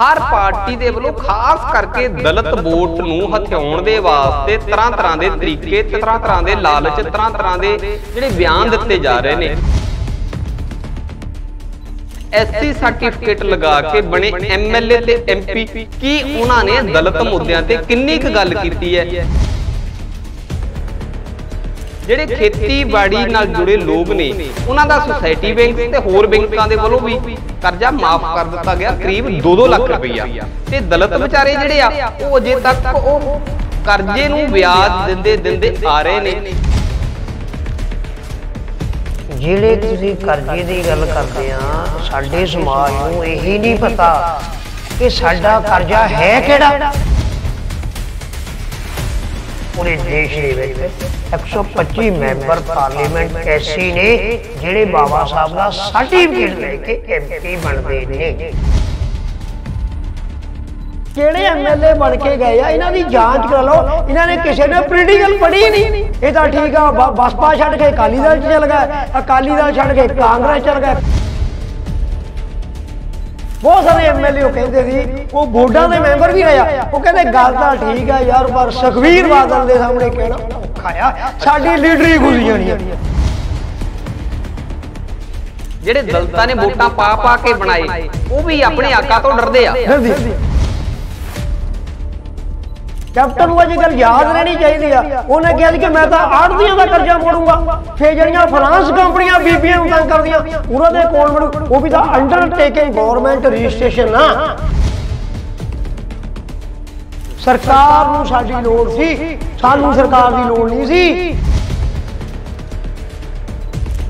ਹਰ party ਦੇ ਵੱਲੋਂ ਖਾਸ ਕਰਕੇ ਦਲਿਤ ਵੋਟ ਨੂੰ ਹਥਿਆਉਣ ਦੇ ਵਾਸਤੇ ਤਰ੍ਹਾਂ ਤਰ੍ਹਾਂ ਦੇ ਤਰੀਕੇ ਤਰ੍ਹਾਂ ਤਰ੍ਹਾਂ ਦੇ ਲਾਲਚ ਤਰ੍ਹਾਂ ਤਰ੍ਹਾਂ ਦੇ ਜਿਹੜੇ ਬਿਆਨ ਦਿੱਤੇ ਜਾ ਰਹੇ ਨੇ। ਐਸਸੀ ਸਰਟੀਫਿਕੇਟ ਲਗਾ ਕੇ ਬਣੇ ਐਮਐਲਏ ਤੇ ਐਮਪੀ ਕੀ ਉਹਨਾਂ ਨੇ ਦਲਿਤ ਮੁੱਦਿਆਂ ਤੇ ਕਿੰਨੀ ਕੁ ਗੱਲ ਕੀਤੀ ਹੈ? ਜਿਹੜੇ ਖੇਤੀਬਾੜੀ ਨਾਲ ਜੁੜੇ ਲੋਕ ਨੇ ਉਹਨਾਂ ਦਾ ਸੁਸਾਇਟੀ ਬੈਂਕ ਤੇ ਹੋਰ ਬੈਂਕਾਂ ਦੇ ਵੱਲੋਂ ਵੀ ਕਰਜ਼ਾ ਮਾਫ ਕਰ ਦਿੱਤਾ ਗਿਆ ਕਰੀਬ 2-2 ਲੱਖ ਰੁਪਈਆ। ਤੇ ਦਲਿਤ ਵਿਚਾਰੇ ਜਿਹੜੇ ਆ ਉਹ ਅਜੇ ਤੱਕ ਉਹ ਕਰਜ਼ੇ ਨੂੰ ਵਿਆਜ ਦਿੰਦੇ ਦਿੰਦੇ ਆ ਰਹੇ ਨੇ। ਜਿਹੜੇ ਤੁਸੀਂ ਕਰਜ਼ੇ ਦੀ ਗੱਲ ਕਰਦੇ ਆ ਸਾਡੇ ਸਮਾਜ ਨੂੰ ਇਹੀ ਨਹੀਂ ਪਤਾ ਕਿ ਸਾਡਾ ਕਰਜ਼ਾ ਹੈ ਕਿਹੜਾ। ਪੂਰੇ ਦੇਸ਼ ਦੇ ਵਿੱਚ 125 ਮੈਂਬਰ ਪਾਰਲੀਮੈਂਟ ਐਸੀ ਨੇ, ਜਿਹੜੇ ਬਾਬਾ ਸਾਹਿਬ ਦਾ ਸਰਟੀਫਿਕੇਟ ਲੈ ਕੇ ਐਮਪੀ ਬਣਦੇ ਨੇ। ਕਿਹੜੇ ਐਮਐਲਏ ਬਣ ਕੇ ਗਏ ਆ? ਇਹਨਾਂ ਦੀ ਜਾਂਚ ਕਰ ਲਓ। ਇਹਨਾਂ ਨੇ ਕਿਸੇ ਨੇ ਪੋਲੀਟੀਕਲ ਪੜ੍ਹੀ ਨਹੀਂ। ਇਹ ਤਾਂ ਠੀਕ ਆ ਬਸਪਾ ਛੱਡ ਕੇ ਅਕਾਲੀ ਦਲ ਚ ਚਲ ਗਏ। ਅਕਾਲੀ ਦਲ ਛੱਡ ਕੇ ਕਾਂਗਰਸ ਚਲ ਗਏ। ਬਹੁਤ ਸਾਰੇ ਐਮਐਲਏ ਉਹ ਕਹਿੰਦੇ ਸੀ ਉਹ ਬੋਰਡਾਂ ਦੇ ਮੈਂਬਰ ਵੀ ਰਹੇ ਆ। ਉਹ ਕਹਿੰਦੇ ਗੱਲ ਤਾਂ ਠੀਕ ਆ ਯਾਰ ਪਰ ਸੁਖਵੀਰ ਬਾਦਲ ਦੇ ਸਾਹਮਣੇ ਕਹਿਣਾ ਔਖਾ ਆ। ਸਾਡੀ ਲੀਡਰੀ ਗੁਜ਼ਰੀ ਜਾਣੀ ਆ। ਜਿਹੜੇ ਦਲਿਤਾਂ ਨੇ ਵੋਟਾਂ ਪਾ ਪਾ ਕੇ ਬਣਾਏ ਉਹ ਵੀ ਆਪਣੇ ਆਕਾ ਤੋਂ ਡਰਦੇ ਆ। ਕੈਪਟਨ ਨੂੰ ਇਹ ਗੱਲ ਯਾਦ ਰਹਿਣੀ ਚਾਹੀਦੀ ਆ। ਉਹਨੇ ਕਿਹਾ ਸੀ ਕਿ ਮੈਂ ਤਾਂ ਆੜਤੀਆਂ ਦਾ ਕਰਜ਼ਾ ਮੋੜੂੰਗਾ। ਫੇ ਜਿਹੜੀਆਂ ਫਰਾਂਸ ਕੰਪਨੀਆਂ ਬੀਬੀਆਂ ਨੂੰ ਤੰਗ ਕਰਦੀਆਂ ਉਹਨਾਂ ਦੇ ਕੋਲ ਮੜੂ ਉਹ ਵੀ ਤਾਂ ਅੰਡਰਟੇਕਿੰਗ ਗਵਰਨਮੈਂਟ ਰਜਿਸਟ੍ਰੇਸ਼ਨ ਨਾ ਸਰਕਾਰ ਨੂੰ ਸਾਡੀ ਲੋੜ ਸੀ। ਸਾਨੂੰ ਸਰਕਾਰ ਦੀ ਲੋੜ ਨਹੀਂ ਸੀ।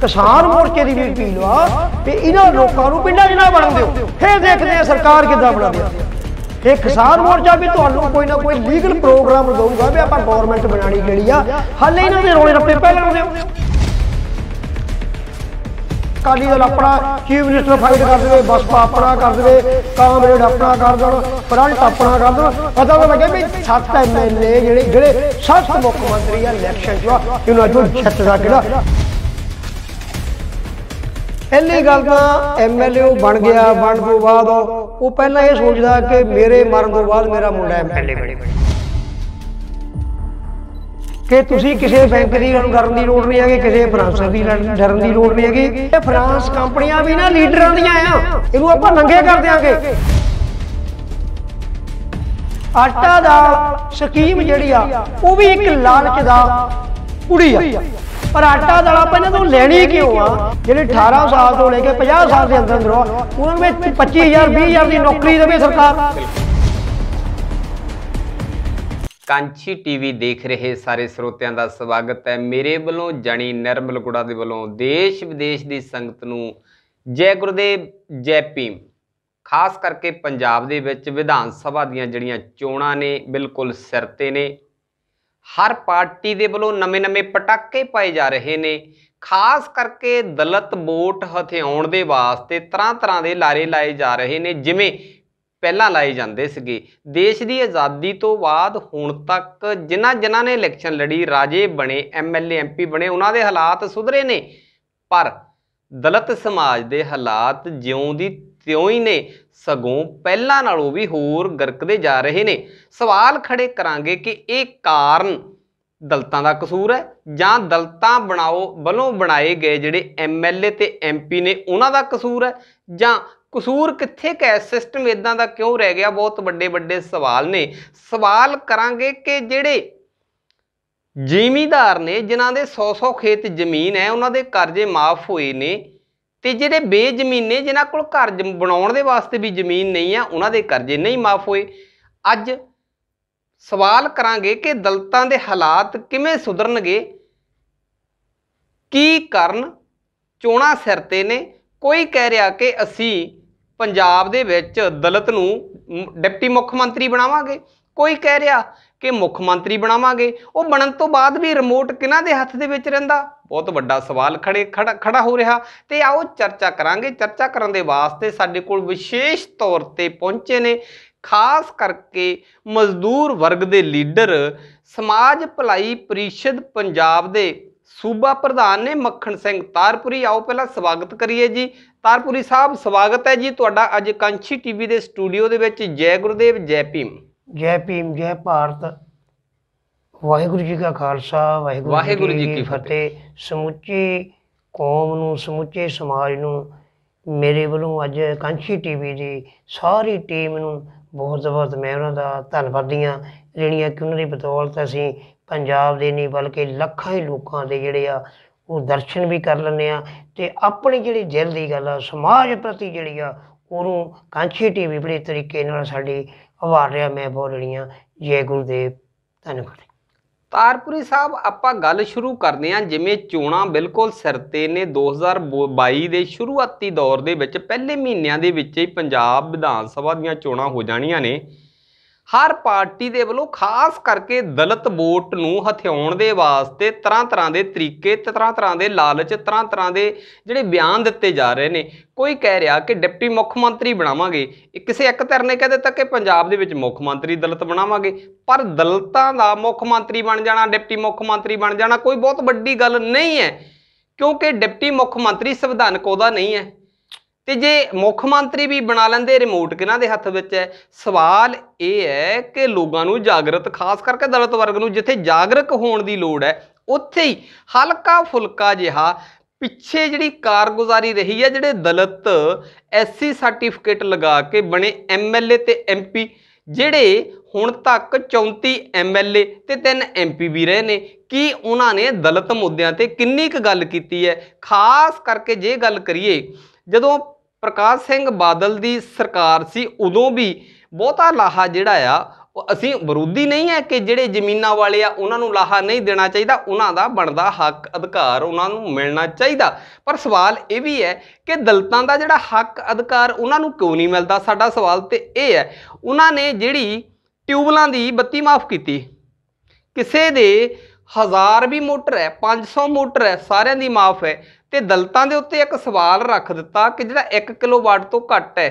ਕਿਸਾਨ ਮੋਰਚੇ ਦੀ ਵੀ ਅਪੀਲ ਆ ਤੇ ਇਹਨਾਂ ਲੋਕਾਂ ਨੂੰ ਪਿੰਡਾਂ 'ਚ ਨਾ ਬਣਨ ਦਿਓ। ਫੇਰ ਦੇਖਦੇ ਆ ਸਰਕਾਰ ਕਿੱਦਾਂ ਬਣਾਉਂਦੀ ਆ। ਇਹ ਕਿਸਾਨ ਮੋਰਚਾ ਵੀ ਤੁਹਾਨੂੰ ਕੋਈ ਨਾ ਕੋਈ ਲੀਗਲ ਪ੍ਰੋਗਰਾਮ ਦਊਗਾ ਵੀ ਆਪਾਂ ਗਵਰਨਮੈਂਟ ਬਣਾਣੀ ਕਿਹੜੀ ਆ। ਹਾਲੇ ਇਹਨਾਂ ਦੇ ਰੋਲੇ ਰੱਪੇ ਪਹਿਲਾਂ ਆਉਂਦੇ ਆ ਕਾਲੀ ਦਲ ਆਪਣਾ ਚੀਫ ਮਿਨਿਸਟਰ ਫਾਈਟ ਕਰ ਦੇਵੇ ਬਸਪਾ ਆਪਣਾ ਕਰ ਦੇਵੇ ਕਾਮਰੇਡ ਆਪਣਾ ਕਰ ਦੇਣ ਫਰੰਟ ਆਪਣਾ ਕਰ ਦੇਣ। ਪਤਾ ਤਾਂ ਲੱਗੇ ਵੀ ਸੱਤ ਐਮਐਲਏ ਜਿਹੜੇ ਜਿਹੜੇ ਸੱਤ ਮੁੱਖ ਮੰਤਰੀ ਆ ਇਲੈਕਸ਼ਨ ਚ ਆ, ਇਹਨਾਂ ਚੋਂ ਛੱਤਰਾ ਕਿਹੜਾ ਪਹਿਲੀ ਗੱਲ ਤਾਂ ਐਮਐਲਏ ਬਣ ਗਿਆ, ਬਣ ਤੋਂ ਬਾਅਦ ਉਹ ਪਹਿਲਾਂ ਇਹ ਸੋਚਦਾ ਕਿ ਮੇਰੇ ਮਰਨ ਤੋਂ ਬਾਅਦ ਮੇਰਾ ਮੁੰਡਾ ਐਮਐਲਏ ਬਣੇ। ਕਿ ਤੁਸੀਂ ਕਿਸੇ ਬੈਂਕ ਦੀ ਗੱਲ ਕਰਨ ਦੀ ਲੋੜ ਨਹੀਂ ਹੈਗੀ, ਕਿਸੇ ਫਰਾਂਸ ਦੀ ਲੜ- ਡਰਨ ਦੀ ਲੋੜ ਨਹੀਂ ਹੈਗੀ। ਇਹ ਫਰਾਂਸ ਕੰਪਨੀਆਂ ਵੀ ਨਾ ਲੀਡਰਾਂ ਦੀਆਂ ਆ। ਇਹਨੂੰ ਆਪਾਂ ਨੰਗੇ ਕਰ ਦਿਆਂਗੇ। ਆਟਾ ਦਾਲ ਸਕੀਮ ਜਿਹੜੀ ਆ, ਉਹ ਵੀ ਇੱਕ ਲਾਲਚ ਦਾ ਕੁੜੀ ਆ। ਪਰ ਆਟਾ ਦਾਲ ਆਪਾਂ ਇਹਨਾਂ ਤੋਂ ਲੈਣੀ ਕਿਉਂ ਆ? ਜਿਹੜੇ 18 ਸਾਲ ਤੋਂ ਲੈ ਕੇ 50 ਸਾਲ ਦੇ ਅੰਦਰ ਅੰਦਰ ਉਹਨਾਂ ਨੂੰ ਵਿੱਚ 25000 20000 ਦੀ ਨੌਕਰੀ ਦੇਵੇ ਸਰਕਾਰ। ਕਾਂਚੀ ਟੀਵੀ ਦੇਖ ਰਹੇ ਸਾਰੇ ਸਰੋਤਿਆਂ ਦਾ ਸਵਾਗਤ ਹੈ। ਮੇਰੇ ਵੱਲੋਂ ਜਣੀ ਨਿਰਮਲ ਗੁੜਾ ਦੇ ਵੱਲੋਂ ਦੇਸ਼ ਵਿਦੇਸ਼ ਦੀ ਸੰਗਤ ਨੂੰ ਜੈ ਗੁਰਦੇਵ ਜੈ ਭੀਮ। ਖਾਸ ਕਰਕੇ ਪੰਜਾਬ ਦੇ ਵਿੱਚ ਵਿਧਾਨ ਸਭਾ ਦੀਆਂ ਜਿਹੜੀਆਂ ਚੋਣਾਂ ਨੇ ਬਿਲਕੁਲ ਸਿਰ ਤੇ ਨੇ। ਹਰ ਪਾਰਟੀ ਦੇ ਵੱਲੋਂ ਨਵੇਂ-ਨਵੇਂ ਪਟਾਕੇ ਪਾਏ ਜਾ ਰਹੇ ਨੇ। ਖਾਸ ਕਰਕੇ ਦਲਿਤ ਵੋਟ ਹਥਿਆਉਣ ਦੇ ਵਾਸਤੇ ਤਰ੍ਹਾਂ-ਤਰ੍ਹਾਂ ਦੇ ਲਾਰੇ ਲਾਏ ਜਾ ਰਹੇ ਨੇ, ਜਿਵੇਂ ਪਹਿਲਾਂ ਲਾਏ ਜਾਂਦੇ ਸੀਗੇ। ਦੇਸ਼ ਦੀ ਆਜ਼ਾਦੀ ਤੋਂ ਬਾਅਦ ਹੁਣ ਤੱਕ ਜਿਨ੍ਹਾਂ ਜਿਨ੍ਹਾਂ ਨੇ ਇਲੈਕਸ਼ਨ ਲੜੀ, ਰਾਜੇ ਬਣੇ ਐਮਐਲਏ ਐਮਪੀ ਬਣੇ, ਉਹਨਾਂ ਦੇ ਹਾਲਾਤ ਸੁਧਰੇ ਨੇ। ਪਰ ਦਲਿਤ ਸਮਾਜ ਦੇ ਹਾਲਾਤ ਜਿਉਂ ਦੀ ਤਿਉਂ ਹੀ ਨੇ, ਸਗੋਂ ਪਹਿਲਾਂ ਨਾਲੋਂ ਵੀ ਹੋਰ ਗਰਕਦੇ ਜਾ ਰਹੇ ਨੇ। ਸਵਾਲ ਖੜੇ ਕਰਾਂਗੇ ਕਿ ਇਹ ਕਾਰਨ ਦਲਤਾਂ ਦਾ ਕਸੂਰ ਹੈ ਜਾਂ ਦਲਤਾਂ ਬਣਾਓ, ਵੱਲੋਂ ਬਣਾਏ ਗਏ ਜਿਹੜੇ ਐਮਐਲਏ ਤੇ ਐਮਪੀ ਨੇ ਉਹਨਾਂ ਦਾ ਕਸੂਰ ਹੈ? ਜਾਂ ਕਸੂਰ ਕਿੱਥੇ ਕੈ ਸਿਸਟਮ ਇਦਾਂ ਦਾ ਕਿਉਂ ਰਹਿ ਗਿਆ? ਬਹੁਤ ਵੱਡੇ ਵੱਡੇ ਸਵਾਲ ਨੇ। ਸਵਾਲ ਕਰਾਂਗੇ ਕਿ ਜਿਹੜੇ ਜ਼ਿਮੀਦਾਰ ਨੇ, ਜਿਨ੍ਹਾਂ ਦੇ 100-100 ਖੇਤ ਜ਼ਮੀਨ ਹੈ, ਉਹਨਾਂ ਦੇ ਕਰਜ਼ੇ ਮਾਫ ਹੋਏ ਨੇ ਤੇ ਜਿਹੜੇ ਬੇਜ਼ਮੀਨੇ ਨੇ ਜਿਨ੍ਹਾਂ ਕੋਲ ਘਰ ਜਮ- ਬਣਾਉਣ ਦੇ ਵਾਸਤੇ ਵੀ ਜ਼ਮੀਨ ਨਹੀਂ ਆ, ਉਹਨਾਂ ਦੇ ਕਰਜ਼ੇ ਨਹੀਂ ਮਾਫ ਹੋਏ। ਅੱਜ ਸਵਾਲ ਕਰਾਂਗੇ ਕਿ ਦਲਤਾਂ ਦੇ ਹਾਲਾਤ ਕਿਵੇਂ ਸੁਧਰਨਗੇ। ਕੀ ਕਰਨ ਚੋਣਾਂ ਸਿਰ ਤੇ ਨੇ? ਕੋਈ ਕਹਿ ਰਿਹਾ ਕਿ ਅਸੀਂ ਪੰਜਾਬ ਦੇ ਵਿੱਚ ਦਲਤ ਨੂੰ ਡਿਪਟੀ ਮੁੱਖ ਮੰਤਰੀ ਬਣਾਵਾਂਗੇ। ਕੋਈ ਕਹਿ ਰਿਹਾ ਕਿ ਮੁੱਖ ਮੰਤਰੀ ਬਣਾਵਾਂਗੇ, ਉਹ ਬਣਨ ਤੋਂ ਬਾਅਦ ਵੀ ਰਿਮੋਟ ਕਿਹਨਾਂ ਦੇ ਹੱਥ ਦੇ ਵਿੱਚ ਰਹਿੰਦਾ? ਬਹੁਤ ਵੱਡਾ ਸਵਾਲ ਖੜੇ, ਖੜਾ ਖੜਾ ਹੋ ਰਿਹਾ। ਤੇ ਆਓ ਚਰਚਾ ਕਰਾਂਗੇ, ਚਰਚਾ ਕਰਨ ਦੇ ਵਾਸਤੇ ਸਾਡੇ ਕੋਲ ਵਿਸ਼ੇਸ਼ ਤੌਰ ਤੇ ਪਹੁੰਚੇ ਨੇ। ਖਾਸ ਕਰਕੇ ਮਜ਼ਦੂਰ ਵਰਗ ਦੇ ਲੀਡਰ ਸਮਾਜ ਭਲਾਈ ਪਰਿਸ਼ਦ ਪੰਜਾਬ ਦੇ ਸੂਬਾ ਪ੍ਰਧਾਨ ਨੇ ਮੱਖਣ ਸਿੰਘ ਤਾਰਪੁਰੀ। ਆਓ ਪਹਿਲਾਂ ਸਵਾਗਤ ਕਰੀਏ ਜੀ। ਤਾਰਪੁਰੀ ਸਾਹਿਬ, ਸਵਾਗਤ ਹੈ ਜੀ ਤੁਹਾਡਾ ਅੱਜ ਕਾਂਛੀ ਟੀਵੀ ਦੇ ਸਟੂਡੀਓ ਦੇ ਵਿੱਚ। ਜੈ ਗੁਰਦੇਵ, ਜੈ ਭੀਮ। ਜੈ ਭੀਮ ਜੈ ਭਾਰਤ। ਵਾਹਿਗੁਰੂ ਜੀ ਕਾ ਖਾਲਸਾ ਵਾਹਿਗੁਰੂ ਜੀ ਕੀ ਫਤਿਹ। ਸਮੁੱਚੀ ਕੌਮ ਨੂੰ ਸਮੁੱਚੇ ਸਮਾਜ ਨੂੰ ਮੇਰੇ ਵੱਲੋਂ ਅੱਜ ਕਾਂਛੀ ਟੀਵੀ ਦੀ ਸਾਰੀ ਟੀਮ ਨੂੰ ਬਹੁਤ ਬਹੁਤ ਮੈਂ ਉਹਨਾਂ ਦਾ ਧੰਨਵਾਦੀਆਂ ਜਿਹੜੀਆਂ ਕਿ ਉਹਨਾਂ ਦੀ ਬਦੌਲਤ ਅਸੀਂ ਪੰਜਾਬ ਦੇ ਨਹੀਂ ਬਲਕਿ ਲੱਖਾਂ ਹੀ ਲੋਕਾਂ ਦੇ ਜਿਹੜੇ ਆ ਉਹ ਦਰਸ਼ਨ ਵੀ ਕਰ ਲੈਂਦੇ ਆ ਤੇ ਆਪਣੀ ਜਿਹੜੀ ਦਿਲ ਦੀ ਗੱਲ ਆ ਸਮਾਜ ਪ੍ਰਤੀ ਜਿਹੜੀ ਆ ਉਹਨੂੰ ਕਾਂਛੀ ਟੀਵੀ ਬੜੇ ਤਰੀਕੇ ਨਾਲ ਸਾਡੀ ਉਭਾਰ ਰਿਹਾ ਮੈਂ ਬੋਲ ਰਹੀ ਹਾਂ, ਜੈ ਗੁਰਦੇਵ, ਧੰਨਵਾਦ। ਤਾਰਪੁਰੀ ਸਾਹਿਬ, ਆਪਾਂ ਗੱਲ ਸ਼ੁਰੂ ਕਰਦੇ ਹਾਂ, ਜਿਵੇਂ ਚੋਣਾਂ ਬਿਲਕੁਲ ਸਿਰ ਤੇ ਨੇ 2022 ਦੇ ਸ਼ੁਰੂਆਤੀ ਦੌਰ ਦੇ ਵਿੱਚ, ਪਹਿਲੇ ਮਹੀਨਿਆਂ ਦੇ ਵਿੱਚ ਹੀ ਪੰਜਾਬ ਵਿਧਾਨ ਸਭਾ ਦੀਆਂ ਚੋਣਾਂ ਹੋ ਜਾਣੀਆਂ ਨੇ। ਹਰ ਪਾਰਟੀ ਦੇ ਵੱਲੋਂ ਖਾਸ ਕਰਕੇ ਦਲਿਤ ਵੋਟ ਨੂੰ ਹਥਿਆਉਣ ਦੇ ਵਾਸਤੇ ਤਰ੍ਹਾਂ ਤਰ੍ਹਾਂ ਦੇ ਤਰੀਕੇ ਤੇ ਤਰ੍ਹਾਂ ਤਰ੍ਹਾਂ ਦੇ ਲਾਲਚ, ਤਰ੍ਹਾਂ ਤਰ੍ਹਾਂ ਦੇ ਜਿਹੜੇ ਬਿਆਨ ਦਿੱਤੇ ਜਾ ਰਹੇ ਨੇ। ਕੋਈ ਕਹਿ ਰਿਹਾ ਕਿ ਡਿਪਟੀ ਮੁੱਖ ਮੰਤਰੀ ਬਣਾਵਾਂਗੇ ਕਿਸੇ ਇੱਕ ਧਿਰ ਨੇ ਕਹਿ ਦਿੱਤਾ ਕਿ ਪੰਜਾਬ ਦੇ ਵਿੱਚ ਮੁੱਖ ਮੰਤਰੀ ਦਲਿਤ ਬਣਾਵਾਂਗੇ। ਪਰ ਦਲਿਤਾਂ ਦਾ ਮੁੱਖ ਮੰਤਰੀ ਬਣ ਜਾਣਾ, ਡਿਪਟੀ ਮੁੱਖ ਮੰਤਰੀ ਬਣ ਜਾਣਾ ਕੋਈ ਬਹੁਤ ਵੱਡੀ ਗੱਲ ਨਹੀਂ ਹੈ। ਕਿਉਂਕਿ ਡਿਪਟੀ ਮੁੱਖ ਮੰਤਰੀ ਸੰਵਿਧਾਨਕ ਉਹਦਾ ਨਹੀਂ ਹੈ। ਤੇ ਜੇ ਮੁੱਖ ਮੰਤਰੀ ਵੀ ਬਣਾ ਲੈਂਦੇ ਰਿਮੋਟ ਕਿਹਨਾਂ ਦੇ ਹੱਥ ਵਿੱਚ ਹੈ? ਸਵਾਲ ਇਹ ਹੈ ਕਿ ਲੋਕਾਂ ਨੂੰ ਜਾਗਰਤ, ਖਾਸ ਕਰਕੇ ਦਲਿਤ ਵਰਗ ਨੂੰ ਜਿੱਥੇ ਜਾਗਰਕ ਹੋਣ ਦੀ ਲੋੜ ਹੈ, ਉੱਥੇ ਹੀ ਹਲਕਾ ਫੁਲਕਾ ਜਿਹਾ ਪਿੱਛੇ ਜਿਹੜੀ ਕਾਰਗੁਜ਼ਾਰੀ ਰਹੀ ਹੈ, ਜਿਹੜੇ ਦਲਿਤ ਐਸਸੀ ਸਰਟੀਫਿਕੇਟ ਲਗਾ ਕੇ ਬਣੇ ਐਮਐਲਏ ਤੇ ਐਮਪੀ ਜਿਹੜੇ ਹੁਣ ਤੱਕ 34 ਐਮਐਲਏ ਤੇ 3 ਐਮਪੀ ਵੀ ਰਹੇ ਨੇ, ਕਿ ਉਹਨਾਂ ਨੇ ਦਲਿਤ ਮੁੱਦਿਆਂ ਤੇ ਕਿੰਨੀ ਕੁ ਗੱਲ ਕੀਤੀ ਹੈ? ਖਾਸ ਕਰਕੇ ਜੇ ਗੱਲ ਕਰੀਏ ਜਦੋਂ ਪ੍ਰਕਾਸ਼ ਸਿੰਘ ਬਾਦਲ ਦੀ ਸਰਕਾਰ ਸੀ, ਉਦੋਂ ਵੀ ਬਹੁਤਾ ਲਾਹਾ ਜਿਹੜਾ ਆ, ਉਹ ਅਸੀਂ ਵਿਰੋਧੀ ਨਹੀਂ ਹੈ ਕਿ ਜਿਹੜੇ ਜ਼ਮੀਨਾਂ ਵਾਲੇ ਆ, ਉਹਨਾਂ ਨੂੰ ਲਾਹਾ ਨਹੀਂ ਦੇਣਾ ਚਾਹੀਦਾ। ਉਹਨਾਂ ਦਾ ਬਣਦਾ ਹੱਕ, ਅਧਿਕਾਰ, ਉਹਨਾਂ ਨੂੰ ਮਿਲਣਾ ਚਾਹੀਦਾ। ਪਰ ਸਵਾਲ ਇਹ ਵੀ ਹੈ ਕਿ ਦਲਤਾਂ ਦਾ ਜਿਹੜਾ ਹੱਕ, ਅਧਿਕਾਰ, ਉਹਨਾਂ ਨੂੰ ਕਿਉਂ ਨਹੀਂ ਮਿਲਦਾ? ਸਾਡਾ ਸਵਾਲ ਤੇ ਇਹ ਹੈ, ਉਹਨਾਂ ਨੇ ਜਿਹੜੀ ਟਿਊਬਲਾਂ ਦੀ ਬੱਤੀ ਮਾਫ ਕੀਤੀ। ਕਿਸੇ ਦੇ ਹਜ਼ਾਰ ਵੀ ਮੋਟਰ ਹੈ 500 ਮੋਟਰ ਹੈ, ਸਾਰਿਆਂ ਦੀ ਮਾਫ ਹੈ। ਤੇ ਦਲਤਾਂ ਦੇ ਉੱਤੇ ਇੱਕ ਸਵਾਲ ਰੱਖ ਦਿੱਤਾ ਕਿ ਜਿਹੜਾ 1 ਕਿਲੋਵਾਟ ਤੋਂ ਘੱਟ ਹੈ,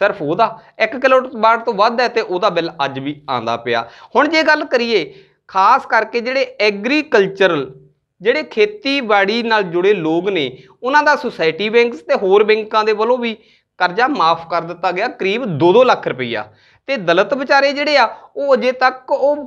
ਸਿਰਫ ਉਹਦਾ 1 ਕਿਲੋਵਾਟ ਤੋਂ ਵੱਧ ਹੈ ਤੇ ਉਹਦਾ ਬਿੱਲ ਅੱਜ ਵੀ ਆਂਦਾ ਪਿਆ। ਹੁਣ ਜੇ ਗੱਲ ਕਰੀਏ, ਖਾਸ ਕਰਕੇ ਜਿਹੜੇ ਐਗਰੀਕਲਚਰਲ ਜਿਹੜੇ ਖੇਤੀਬਾੜੀ ਨਾਲ ਜੁੜੇ ਲੋਕ ਨੇ, ਉਹਨਾਂ ਦਾ ਸੁਸਾਇਟੀ ਬੈਂਕਸ ਤੇ ਹੋਰ ਬੈਂਕਾਂ ਦੇ ਵੱਲੋਂ ਵੀ ਕਰਜ਼ਾ ਮਾਫ ਕਰ ਦਿੱਤਾ ਗਿਆ, ਕਰੀਬ 2-2 ਲੱਖ ਰੁਪਈਆ। ਤੇ ਦਲਿਤ ਵਿਚਾਰੇ ਜਿਹੜੇ ਆ, ਉਹ ਅਜੇ ਤੱਕ ਉਹ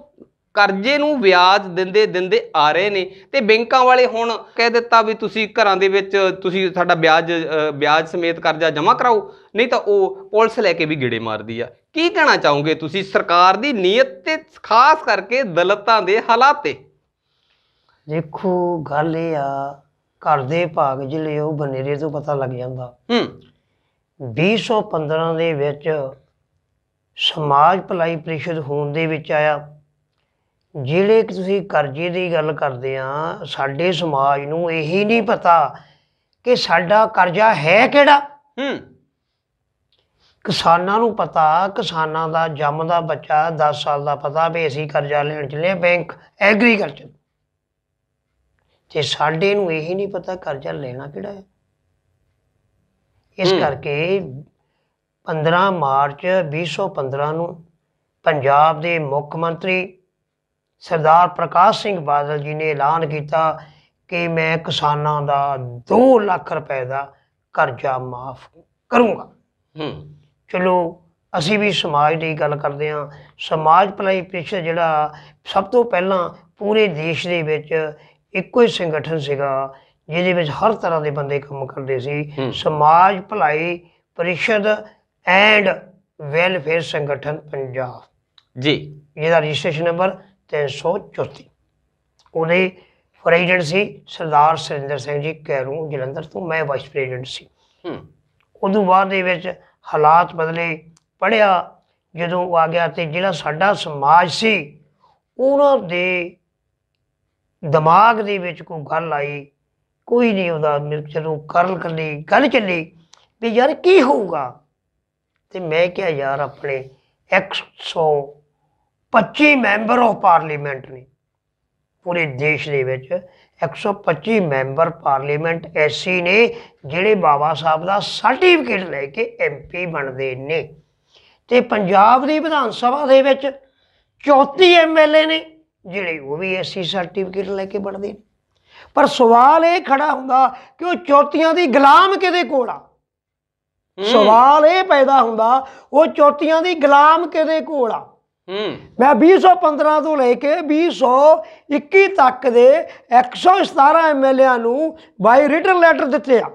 ਕਰਜ਼ੇ ਨੂੰ ਵਿਆਜ ਦਿੰਦੇ ਦਿੰਦੇ ਆ ਰਹੇ ਨੇ ਤੇ ਬੈਂਕਾਂ ਵਾਲੇ ਹੁਣ ਕਹਿ ਦਿੱਤਾ ਵੀ ਤੁਸੀਂ ਘਰਾਂ ਦੇ ਵਿੱਚ ਤੁਸੀਂ ਸਾਡਾ ਵਿਆਜ ਵਿਆਜ ਸਮੇਤ ਕਰਜ਼ਾ ਜਮ੍ਹਾਂ ਕਰਾਓ ਨਹੀਂ ਤਾਂ ਉਹ ਪੁਲਿਸ ਲੈ ਕੇ ਵੀ ਗੇੜੇ ਮਾਰਦੀ ਆ। ਕੀ ਕਹਿਣਾ ਚਾਹੋਗੇ ਤੁਸੀਂ ਸਰਕਾਰ ਦੀ ਨੀਅਤ ਤੇ ਖਾਸ ਕਰਕੇ ਦਲਿਤਾਂ ਦੇ ਹਾਲਾਤ ਤੇ? ਦੇਖੋ ਗੱਲ ਇਹ ਆ ਘਰ ਦੇ ਭਾਗ ਜਿਹੜੇ ਉਹ ਬਨੇਰੇ ਤੋਂ ਪਤਾ ਲੱਗ ਜਾਂਦਾ। ਹੂੰ। 2015 ਦੇ ਵਿੱਚ ਸਮਾਜ ਭਲਾਈ ਪ੍ਰੀਸ਼ਦ ਹੋਣ ਦੇ ਵਿੱਚ ਆਇਆ। ਜਿਹੜੇ ਕਿ ਤੁਸੀਂ ਕਰਜ਼ੇ ਦੀ ਗੱਲ ਕਰਦੇ ਆ ਸਾਡੇ ਸਮਾਜ ਨੂੰ ਇਹੀ ਨਹੀਂ ਪਤਾ ਕਿ ਸਾਡਾ ਕਰਜ਼ਾ ਹੈ ਕਿਹੜਾ। ਹੂੰ। ਕਿਸਾਨਾਂ ਨੂੰ ਪਤਾ ਕਿਸਾਨਾਂ ਦਾ ਜੰਮਦਾ ਬੱਚਾ 10 ਸਾਲ ਦਾ ਪਤਾ ਵੀ ਅਸੀਂ ਕਰਜ਼ਾ ਲੈਣ ਚੱਲੇ ਬੈਂਕ ਐਗਰੀਕਲਚਰ। ਤੇ ਸਾਡੇ ਨੂੰ ਇਹੀ ਨਹੀਂ ਪਤਾ ਕਰਜ਼ਾ ਲੈਣਾ ਕਿਹੜਾ ਹੈ। ਇਸ। ਕਰਕੇ 15 ਮਾਰਚ 2015 ਨੂੰ ਪੰਜਾਬ ਦੇ ਮੁੱਖ ਮੰਤਰੀ ਸਰਦਾਰ ਪ੍ਰਕਾਸ਼ ਸਿੰਘ ਬਾਦਲ ਜੀ ਨੇ ਐਲਾਨ ਕੀਤਾ ਕਿ ਮੈਂ ਕਿਸਾਨਾਂ ਦਾ 2 ਲੱਖ ਰੁਪਏ ਦਾ ਕਰਜ਼ਾ ਮਾਫ ਕਰੂੰਗਾ। ਹੂੰ। ਚਲੋ ਅਸੀਂ ਵੀ ਸਮਾਜ ਦੀ ਗੱਲ ਕਰਦੇ ਹਾਂ। ਸਮਾਜ ਭਲਾਈ ਪ੍ਰੀਸ਼ਦ ਜਿਹੜਾ ਸਭ ਤੋਂ ਪਹਿਲਾਂ ਪੂਰੇ ਦੇਸ਼ ਦੇ ਵਿੱਚ ਇੱਕੋ ਹੀ ਸੰਗਠਨ ਸੀਗਾ ਜਿਹਦੇ ਵਿੱਚ ਹਰ ਤਰ੍ਹਾਂ ਦੇ ਬੰਦੇ ਕੰਮ ਕਰਦੇ ਸੀ। ਸਮਾਜ ਭਲਾਈ ਪ੍ਰੀਸ਼ਦ ਐਂਡ ਵੈਲਫੇਅਰ ਸੰਗਠਨ ਪੰਜਾਬ। ਜੀ। ਜਿਹਦਾ ਰਜਿਸਟ੍ਰੇਸ਼ਨ ਨੰਬਰ 334 ਉਹਦੇ ਪ੍ਰੈਜ਼ੀਡੈਂਟ ਸੀ ਸਰਦਾਰ ਸੁਰਿੰਦਰ ਸਿੰਘ ਜੀ ਕੈਰੂ ਜਲੰਧਰ ਤੋਂ ਮੈਂ ਵਾਈਸ ਪ੍ਰੈਜ਼ੀਡੈਂਟ ਸੀ। ਹੂੰ। ਉਦੋਂ ਬਾਅਦ ਦੇ ਵਿੱਚ ਹਾਲਾਤ ਬਦਲੇ ਪੜਿਆ ਜਦੋਂ ਆ ਗਿਆ ਤੇ ਜਿਹੜਾ ਸਾਡਾ ਸਮਾਜ ਸੀ ਉਹਨਾਂ ਦੇ ਦਿਮਾਗ ਦੇ ਵਿੱਚ ਕੋਈ ਗੱਲ ਆਈ ਕੋਈ ਨਹੀਂ ਉਹਦਾ ਮੇਰੇ ਚਲੋ ਕਰਲ ਕੱਲੀ ਗੱਲ ਚੱਲੀ ਵੀ ਯਾਰ ਕੀ ਹੋਊਗਾ? ਤੇ ਮੈਂ ਕਿਹਾ ਯਾਰ ਆਪਣੇ 125 ਮੈਂਬਰ ਆਫ ਪਾਰਲੀਮੈਂਟ ਨੇ। ਪੂਰੇ ਦੇਸ਼ ਦੇ ਵਿੱਚ 125 ਮੈਂਬਰ ਪਾਰਲੀਮੈਂਟ ਐਸੀ ਨੇ ਜਿਹੜੇ ਬਾਬਾ ਸਾਹਿਬ ਦਾ ਸਰਟੀਫਿਕੇਟ ਲੈ ਕੇ ਐਮਪੀ ਬਣਦੇ ਨੇ। ਤੇ ਪੰਜਾਬ ਦੀ ਵਿਧਾਨ ਸਭਾ ਦੇ ਵਿੱਚ 34 ਐਮਐਲਏ ਨੇ ਜਿਹੜੇ ਉਹ ਵੀ ਐਸਸੀ ਸਰਟੀਫਿਕੇਟ ਲੈ ਕੇ ਬਣਦੇ ਨੇ। ਪਰ ਸਵਾਲ ਇਹ ਖੜਾ ਹੁੰਦਾ ਕਿ ਉਹ ਚੌਥੀਆਂ ਦੀ ਗੁਲਾਮ ਕਿਹਦੇ ਕੋਲ ਆ? ਸਵਾਲ ਇਹ ਪੈਦਾ ਹੁੰਦਾ ਉਹ ਚੌਥੀਆਂ ਦੀ ਗੁਲਾਮ ਕਿਹਦੇ ਕੋਲ ਆ? ਮੈਂ 2015 ਤੋਂ ਲੈ ਕੇ 2021 ਤੱਕ ਦੇ 117 ਐਮਐਲਏਆਂ ਨੂੰ ਬਾਈ ਰਿਟਨ ਲੈਟਰ ਦਿੱਤੇ ਆ।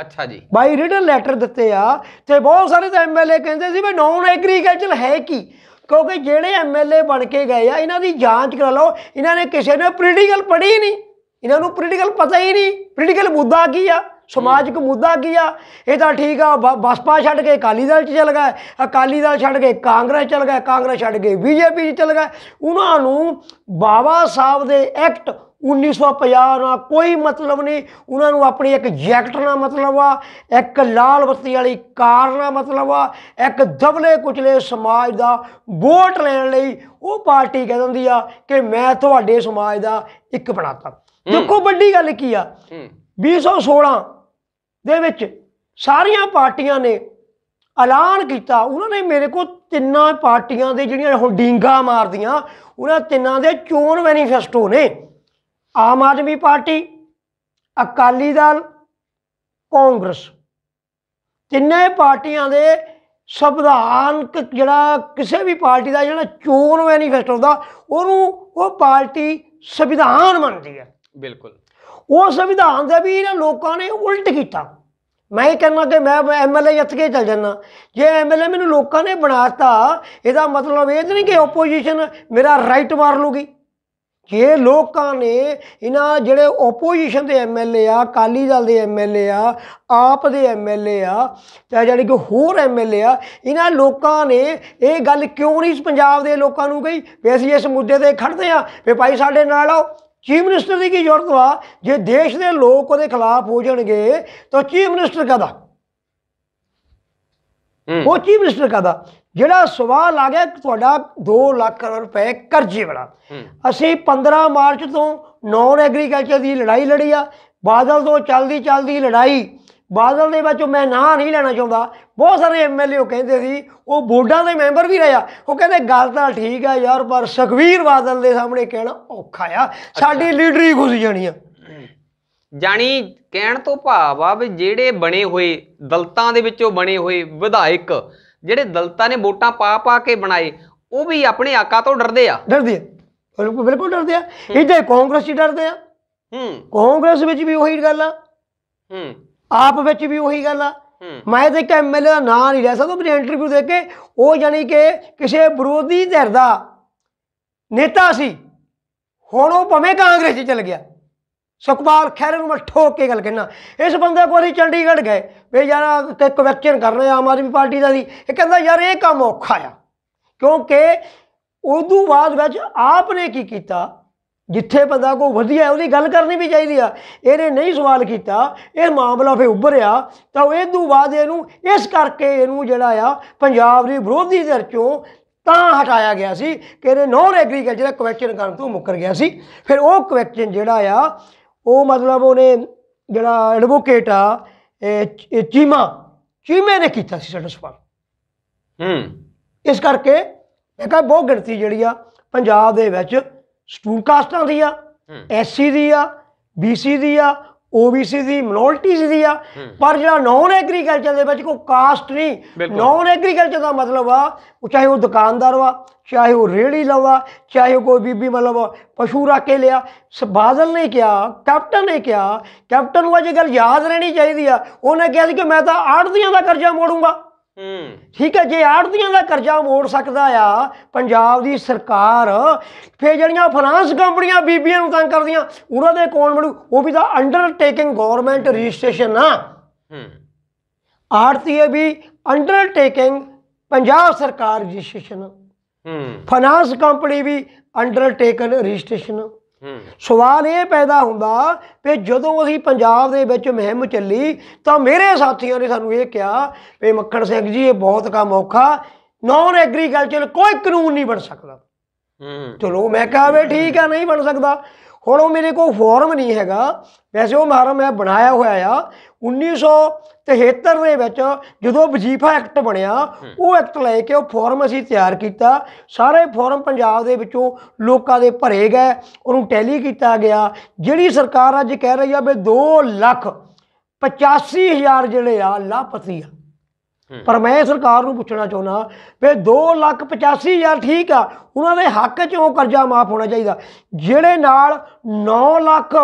ਅੱਛਾ ਜੀ। ਬਾਈ ਰਿਟਨ ਲੈਟਰ ਦਿੱਤੇ ਆ ਤੇ ਬਹੁਤ ਸਾਰੇ ਤਾਂ ਐਮਐਲਏ ਕਹਿੰਦੇ ਸੀ ਵੀ ਨੌਨ ਐਗਰੀਕਲਚਰ ਹੈ ਕੀ? ਕਿਉਂਕਿ ਜਿਹੜੇ ਐਮਐਲਏ ਬਣ ਕੇ ਗਏ ਆ ਇਹਨਾਂ ਦੀ ਜਾਂਚ ਕਰਾ ਲਓ ਇਹਨਾਂ ਨੇ ਕਿਸੇ ਨੇ ਪੋਲੀਟੀਕਲ ਪੜ੍ਹੀ ਨਹੀਂ। ਇਹਨਾਂ ਨੂੰ ਪੋਲੀਟੀਕਲ ਪਤਾ ਹੀ ਨਹੀਂ। ਪੋਲੀਟੀਕਲ ਮੁੱਦਾ ਕੀ ਆ? ਸਮਾਜਿਕ ਮੁੱਦਾ ਕੀ ਆ? ਇਹ ਤਾਂ ਠੀਕ ਆ ਬਸਪਾ ਛੱਡ ਕੇ ਅਕਾਲੀ ਦਲ 'ਚ ਚਲ ਗਏ ਅਕਾਲੀ ਦਲ ਛੱਡ ਕੇ ਕਾਂਗਰਸ ਚਲ ਗਏ ਕਾਂਗਰਸ ਛੱਡ ਕੇ ਬੀਜੇਪੀ 'ਚ ਚਲ ਗਏ। ਉਹਨਾਂ ਨੂੰ ਬਾਬਾ ਸਾਹਿਬ ਦੇ ਐਕਟ 1950 ਨਾਲ ਕੋਈ ਮਤਲਬ ਨਹੀਂ। ਉਹਨਾਂ ਨੂੰ ਆਪਣੀ ਇੱਕ ਜੈਕਟ ਨਾਲ ਮਤਲਬ ਆ ਇੱਕ ਲਾਲ ਬੱਤੀ ਵਾਲੀ ਕਾਰ ਨਾਲ ਮਤਲਬ ਆ ਇੱਕ ਦਬਲੇ ਕੁਚਲੇ ਸਮਾਜ ਦਾ ਵੋਟ ਲੈਣ ਲਈ ਉਹ ਪਾਰਟੀ ਕਹਿ ਦਿੰਦੀ ਆ ਕਿ ਮੈਂ ਤੁਹਾਡੇ ਸਮਾਜ ਦਾ ਇੱਕ ਬਣਾਤਾ। ਦੇਖੋ ਵੱਡੀ ਗੱਲ ਕੀ ਆ? ਹੂੰ। 2016 ਦੇ ਵਿੱਚ ਸਾਰੀਆਂ ਪਾਰਟੀਆਂ ਨੇ ਐਲਾਨ ਕੀਤਾ। ਉਹਨਾਂ ਨੇ ਮੇਰੇ ਕੋਲ ਤਿੰਨਾਂ ਪਾਰਟੀਆਂ ਦੇ ਜਿਹੜੀਆਂ ਹੁਣ ਡੀਂਗਾ ਮਾਰਦੀਆਂ, ਉਹਨਾਂ ਤਿੰਨਾਂ ਦੇ ਚੋਣ ਮੈਨੀਫੈਸਟੋ ਨੇ। Aam Aadmi Party, Akali Dal, Congress. ਤਿੰਨੇ ਪਾਰਟੀਆਂ ਦੇ ਸੰਵਿਧਾਨਕ ਜਿਹੜਾ ਕਿਸੇ ਵੀ ਪਾਰਟੀ ਦਾ ਜਿਹੜਾ ਚੋਣ ਮੈਨੀਫੈਸਟੋ ਦਾ ਉਹਨੂੰ ਉਹ ਪਾਰਟੀ ਸੰਵਿਧਾਨ ਮੰਨਦੀ ਹੈ। ਬਿਲਕੁਲ। ਉਹ ਸੰਵਿਧਾਨ ਦੇ ਵੀ ਇਹਨਾਂ ਲੋਕਾਂ ਨੇ ਉਲਟ ਕੀਤਾ। ਮੈਂ ਇਹ ਕਹਿੰਦਾ ਕਿ ਮੈਂ ਐਮਐਲਏ ਜਿੱਤ ਕੇ ਚੱਲ ਜਾਣਾ ਜੇ ਐਮਐਲਏ ਮੈਨੂੰ ਲੋਕਾਂ ਨੇ ਬਣਾਤਾ ਇਹਦਾ ਮਤਲਬ ਇਹ ਤਾਂ ਨਹੀਂ ਕਿ ਆਪੋਜੀਸ਼ਨ ਮੇਰਾ ਰਾਈਟ ਮਾਰ ਲੂਗੀ। ਜੇ ਲੋਕਾਂ ਨੇ ਇਹਨਾਂ ਜਿਹੜੇ ਆਪੋਜੀਸ਼ਨ ਦੇ ਐਮਐਲਏ ਆ, ਅਕਾਲੀ ਦਲ ਦੇ ਐਮਐਲਏ ਆ, ਆਪ ਦੇ ਐਮਐਲਏ ਆ ਤੇ ਜਿਹੜੀ ਕਿ ਹੋਰ ਐਮਐਲਏ ਆ, ਇਹਨਾਂ ਲੋਕਾਂ ਨੇ ਇਹ ਗੱਲ ਕਿਉਂ ਨਹੀਂ ਪੰਜਾਬ ਦੇ ਲੋਕਾਂ ਨੂੰ ਕਹੀ? ਵੀ ਅਸੀਂ ਇਸ ਮੁੱਦੇ ਤੇ ਖੜਦੇ ਆ ਵੀ ਭਾਈ ਸਾਡੇ ਨਾਲ ਆਓ। ਚੀਫ ਮਿਨਿਸਟਰ ਦੀ ਕੀ ਜ਼ਰੂਰਤ ਵਾ? ਜੇ ਦੇਸ਼ ਦੇ ਲੋਕ ਉਹਦੇ ਖਿਲਾਫ ਹੋ ਜਾਣਗੇ ਤਾਂ ਚੀਫ ਮਿਨਿਸਟਰ ਕਦਾ ਉਹ ਚੀਫ ਮਿਨਿਸਟਰ ਕਦਾ ਜਿਹੜਾ ਸਵਾਲ ਆ ਗਿਆ ਤੁਹਾਡਾ 2 ਲੱਖ ਰੁਪਏ ਕਰਜ਼ੇ ਵਾਲਾ। ਅਸੀਂ 15 ਮਾਰਚ ਤੋਂ ਨੌਨ ਐਗਰੀਕਲਚਰ ਦੀ ਲੜਾਈ ਲੜੀ ਆ। ਬਾਦਲ ਤੋਂ ਚੱਲਦੀ ਚੱਲਦੀ ਲੜਾਈ ਬਾਦਲ ਦੇ ਵਿੱਚ ਮੈਂ ਨਾਂ ਨਹੀਂ ਲੈਣਾ ਚਾਹੁੰਦਾ। ਬਹੁਤ ਸਾਰੇ ਐਮਐਲਏ ਉਹ ਕਹਿੰਦੇ ਸੀ ਉਹ ਬੋਰਡਾਂ ਦੇ ਮੈਂਬਰ ਵੀ ਰਹੇ ਆ। ਉਹ ਕਹਿੰਦੇ ਗੱਲ ਤਾਂ ਠੀਕ ਆ ਯਾਰ ਪਰ ਸੁਖਵੀਰ ਬਾਦਲ ਦੇ ਸਾਹਮਣੇ ਕਹਿਣਾ ਔਖਾ ਆ। ਸਾਡੀ ਲੀਡਰੀ ਘੁਸ ਜਾਣੀ ਆ। ਜਾਣੀ ਕਹਿਣ ਤੋਂ ਭਾਵ ਆ ਵੀ ਜਿਹੜੇ ਬਣੇ ਹੋਏ ਦਲਤਾਂ ਦੇ ਵਿੱਚੋਂ ਬਣੇ ਹੋਏ ਵਿਧਾਇਕ ਜਿਹੜੇ ਦਲਤਾਂ ਨੇ ਵੋਟਾਂ ਪਾ ਪਾ ਕੇ ਬਣਾਏ ਉਹ ਵੀ ਆਪਣੇ ਆਕਾ ਤੋਂ ਡਰਦੇ ਆ। ਡਰਦੇ ਆ। ਬਿਲਕੁਲ ਬਿਲਕੁਲ ਡਰਦੇ ਆ। ਇੱਥੇ ਕਾਂਗਰਸ ਹੀ ਡਰਦੇ ਆ। ਹੂੰ। ਕਾਂਗਰਸ ਵਿੱਚ ਵੀ ਉਹੀ ਗੱਲ ਆ। ਹੂੰ। ਆਪ ਵਿੱਚ ਵੀ ਉਹੀ ਗੱਲ ਆ। ਮੈਂ ਤੇ ਇੱਕ ਐਮਐਲਏ ਦਾ ਨਾਂ ਨਹੀਂ ਲੈ ਸਕਦਾ ਮੇਰੇ ਇੰਟਰਵਿਊ ਦੇ ਕੇ ਉਹ ਜਾਨੀ ਕਿ ਕਿਸੇ ਵਿਰੋਧੀ ਧਿਰ ਦਾ ਨੇਤਾ ਸੀ। ਹੁਣ ਉਹ ਭਵੇਂ ਕਾਂਗਰਸ 'ਚ ਚਲ ਗਿਆ। ਸੁਖਪਾਲ ਖਹਿਰੇ ਨੂੰ ਮੈਂ ਠੋਕ ਕੇ ਗੱਲ ਕਹਿਣਾ ਇਸ ਬੰਦੇ ਕੋਲ ਅਸੀਂ ਚੰਡੀਗੜ੍ਹ ਗਏ। ਵੀ ਯਾਰ ਕਿ ਕਵੈਕਸ਼ਨ ਕਰ ਰਹੇ ਆਮ ਆਦਮੀ ਪਾਰਟੀ ਦਾ ਸੀ। ਇਹ ਕਹਿੰਦਾ ਯਾਰ ਇਹ ਕੰਮ ਔਖਾ ਆ। ਕਿਉਂਕਿ ਉਦੋਂ ਬਾਅਦ ਵਿੱਚ ਆਪ ਨੇ ਕੀ ਕੀਤਾ? ਜਿੱਥੇ ਬੰਦਾ ਕੋ ਵਧੀਆ ਉਹਦੀ ਗੱਲ ਕਰਨੀ ਵੀ ਚਾਹੀਦੀ ਆ ਇਹਨੇ ਨਹੀਂ ਸਵਾਲ ਕੀਤਾ ਇਹ ਮਾਮਲਾ ਫੇ ਉੱਭਰਿਆ ਤਾਂ ਇਹ ਤੋਂ ਬਾਅਦ ਇਹਨੂੰ ਇਸ ਕਰਕੇ ਇਹਨੂੰ ਜਿਹੜਾ ਆ ਪੰਜਾਬ ਦੀ ਵਿਰੋਧੀ ਧਿਰ ਚੋਂ ਤਾਂ ਹਟਾਇਆ ਗਿਆ ਸੀ ਕਿ ਇਹਨੇ ਨੌਨ ਐਗਰੀਕਲਚਰ ਕੁਐਸਚਨ ਕਰਨ ਤੋਂ ਮੁੱਕਰ ਗਿਆ ਸੀ। ਫਿਰ ਉਹ ਕੁਐਸਚਨ ਜਿਹੜਾ ਆ ਉਹ ਮਤਲਬ ਉਹਨੇ ਜਿਹੜਾ ਐਡਵੋਕੇਟ ਆ ਚੀਮਾ ਚੀਮੇ ਨੇ ਕੀਤਾ ਸੀ ਸਾਡਾ ਸਵਾਲ। ਹੂੰ। ਇਸ ਕਰਕੇ ਮੈਂ ਕਿਹਾ ਬਹੁਤ ਗਿਣਤੀ ਜਿਹੜੀ ਆ ਪੰਜਾਬ ਦੇ ਵਿੱਚ ਸਟੂਲ ਕਾਸਟਾਂ ਦੀ ਆ ਐਸਸੀ ਦੀ ਆ ਬੀਸੀ ਦੀ ਆ ਓਬੀਸੀ ਦੀ ਮਿਨੋਰਟੀਜ਼ ਦੀ ਆ। ਪਰ ਜਿਹੜਾ ਨਾਨ ਐਗਰੀਕਲਚਰ ਦੇ ਵਿੱਚ ਕੋਈ ਕਾਸਟ ਨਹੀਂ। ਨਾਨ ਐਗਰੀਕਲਚਰ ਦਾ ਮਤਲਬ ਆ ਉਹ ਚਾਹੇ ਉਹ ਦੁਕਾਨਦਾਰ ਵਾ ਚਾਹੇ ਉਹ ਰੇੜੀ ਲਵਾ ਚਾਹੇ ਕੋਈ ਬੀਬੀ ਮਤਲਬ ਪਸ਼ੂ ਰੱਖ ਕੇ ਲਿਆ ਬਾਦਲ ਨੇ ਕਿਹਾ ਕੈਪਟਨ ਨੇ ਕਿਹਾ ਕੈਪਟਨ ਨੂੰ ਇਹ ਗੱਲ ਯਾਦ ਰਹਿਣੀ ਚਾਹੀਦੀ ਆ ਉਹਨੇ ਕਿਹਾ ਸੀ ਕਿ ਮੈਂ ਤਾਂ ਆੜਤੀਆਂ ਦਾ ਕਰਜ਼ਾ ਮੋੜੂੰਗਾ ਠੀਕ ਹੈ ਜੇ ਆੜਤੀਆਂ ਦਾ ਕਰਜ਼ਾ ਮੋੜ ਸਕਦਾ ਆ ਪੰਜਾਬ ਦੀ ਸਰਕਾਰ ਫੇ ਜਿਹੜੀਆਂ ਫਾਈਨਾਂਸ ਕੰਪਨੀਆਂ ਬੀਬੀਆਂ ਨੂੰ ਤੰਗ ਕਰਦੀਆਂ ਉਹਨਾਂ ਦੇ ਕੌਣ ਬਣੂ ਉਹ ਵੀ ਤਾਂ ਅੰਡਰਟੇਕਿੰਗ ਗਵਰਨਮੈਂਟ ਰਜਿਸਟ੍ਰੇਸ਼ਨ ਨਾ ਹੂੰ। ਆੜਤੀਏ ਵੀ ਅੰਡਰਟੇਕਿੰਗ ਪੰਜਾਬ ਸਰਕਾਰ ਰਜਿਸਟ੍ਰੇਸ਼ਨ ਹੂੰ। ਫਾਈਨਾਂਸ ਕੰਪਨੀ ਵੀ ਅੰਡਰਟੇਕਨ ਰਜਿਸਟ੍ਰੇਸ਼ਨ ਹੂੰ ਸਵਾਲ ਇਹ ਪੈਦਾ ਹੁੰਦਾ ਵੀ ਜਦੋਂ ਅਸੀਂ ਪੰਜਾਬ ਦੇ ਵਿੱਚ ਮੁਹਿੰਮ ਚੱਲੀ ਤਾਂ ਮੇਰੇ ਸਾਥੀਆਂ ਨੇ ਸਾਨੂੰ ਇਹ ਕਿਹਾ ਵੀ ਮੱਖਣ ਸਿੰਘ ਜੀ ਇਹ ਬਹੁਤ ਕੰਮ ਔਖਾ ਨਾਨ ਐਗਰੀਕਲਚਰ ਕੋਈ ਕਾਨੂੰਨ ਨਹੀਂ ਬਣ ਸਕਦਾ। ਹੂੰ। ਚਲੋ ਮੈਂ ਕਿਹਾ ਵੀ ਠੀਕ ਆ ਨਹੀਂ ਬਣ ਸਕਦਾ। ਹੁਣ ਉਹ ਮੇਰੇ ਕੋਲ ਫਾਰਮ ਨਹੀਂ ਹੈਗਾ। ਵੈਸੇ ਉਹ ਫਾਰਮ ਮੈਂ ਬਣਾਇਆ ਹੋਇਆ ਆ। 1973 ਦੇ ਵਿੱਚ ਜਦੋਂ ਵਜ਼ੀਫਾ ਐਕਟ ਬਣਿਆ ਉਹ ਐਕਟ ਲੈ ਕੇ ਉਹ ਫਾਰਮ ਅਸੀਂ ਤਿਆਰ ਕੀਤਾ। ਸਾਰੇ ਫਾਰਮ ਪੰਜਾਬ ਦੇ ਵਿੱਚੋਂ ਲੋਕਾਂ ਦੇ ਭਰੇ ਗਏ ਉਹਨੂੰ ਟੈਲੀ ਕੀਤਾ ਗਿਆ। ਜਿਹੜੀ ਸਰਕਾਰ ਅੱਜ ਕਹਿ ਰਹੀ ਆ ਵੀ 2 ਲੱਖ 85000 ਜਿਹੜੇ ਆ ਲਾਭਪਾਤਰੀ ਆ। ਪਰ ਮੈਂ ਸਰਕਾਰ ਨੂੰ ਪੁੱਛਣਾ ਚਾਹੁੰਦਾ ਵੀ 2 ਲੱਖ 85 ਹਜ਼ਾਰ ਠੀਕ ਆ ਉਹਨਾਂ ਦੇ ਹੱਕ 'ਚ ਉਹ ਕਰਜ਼ਾ ਮਾਫ ਹੋਣਾ ਚਾਹੀਦਾ। ਜਿਹੜੇ ਨਾਲ 9 ਲੱਖ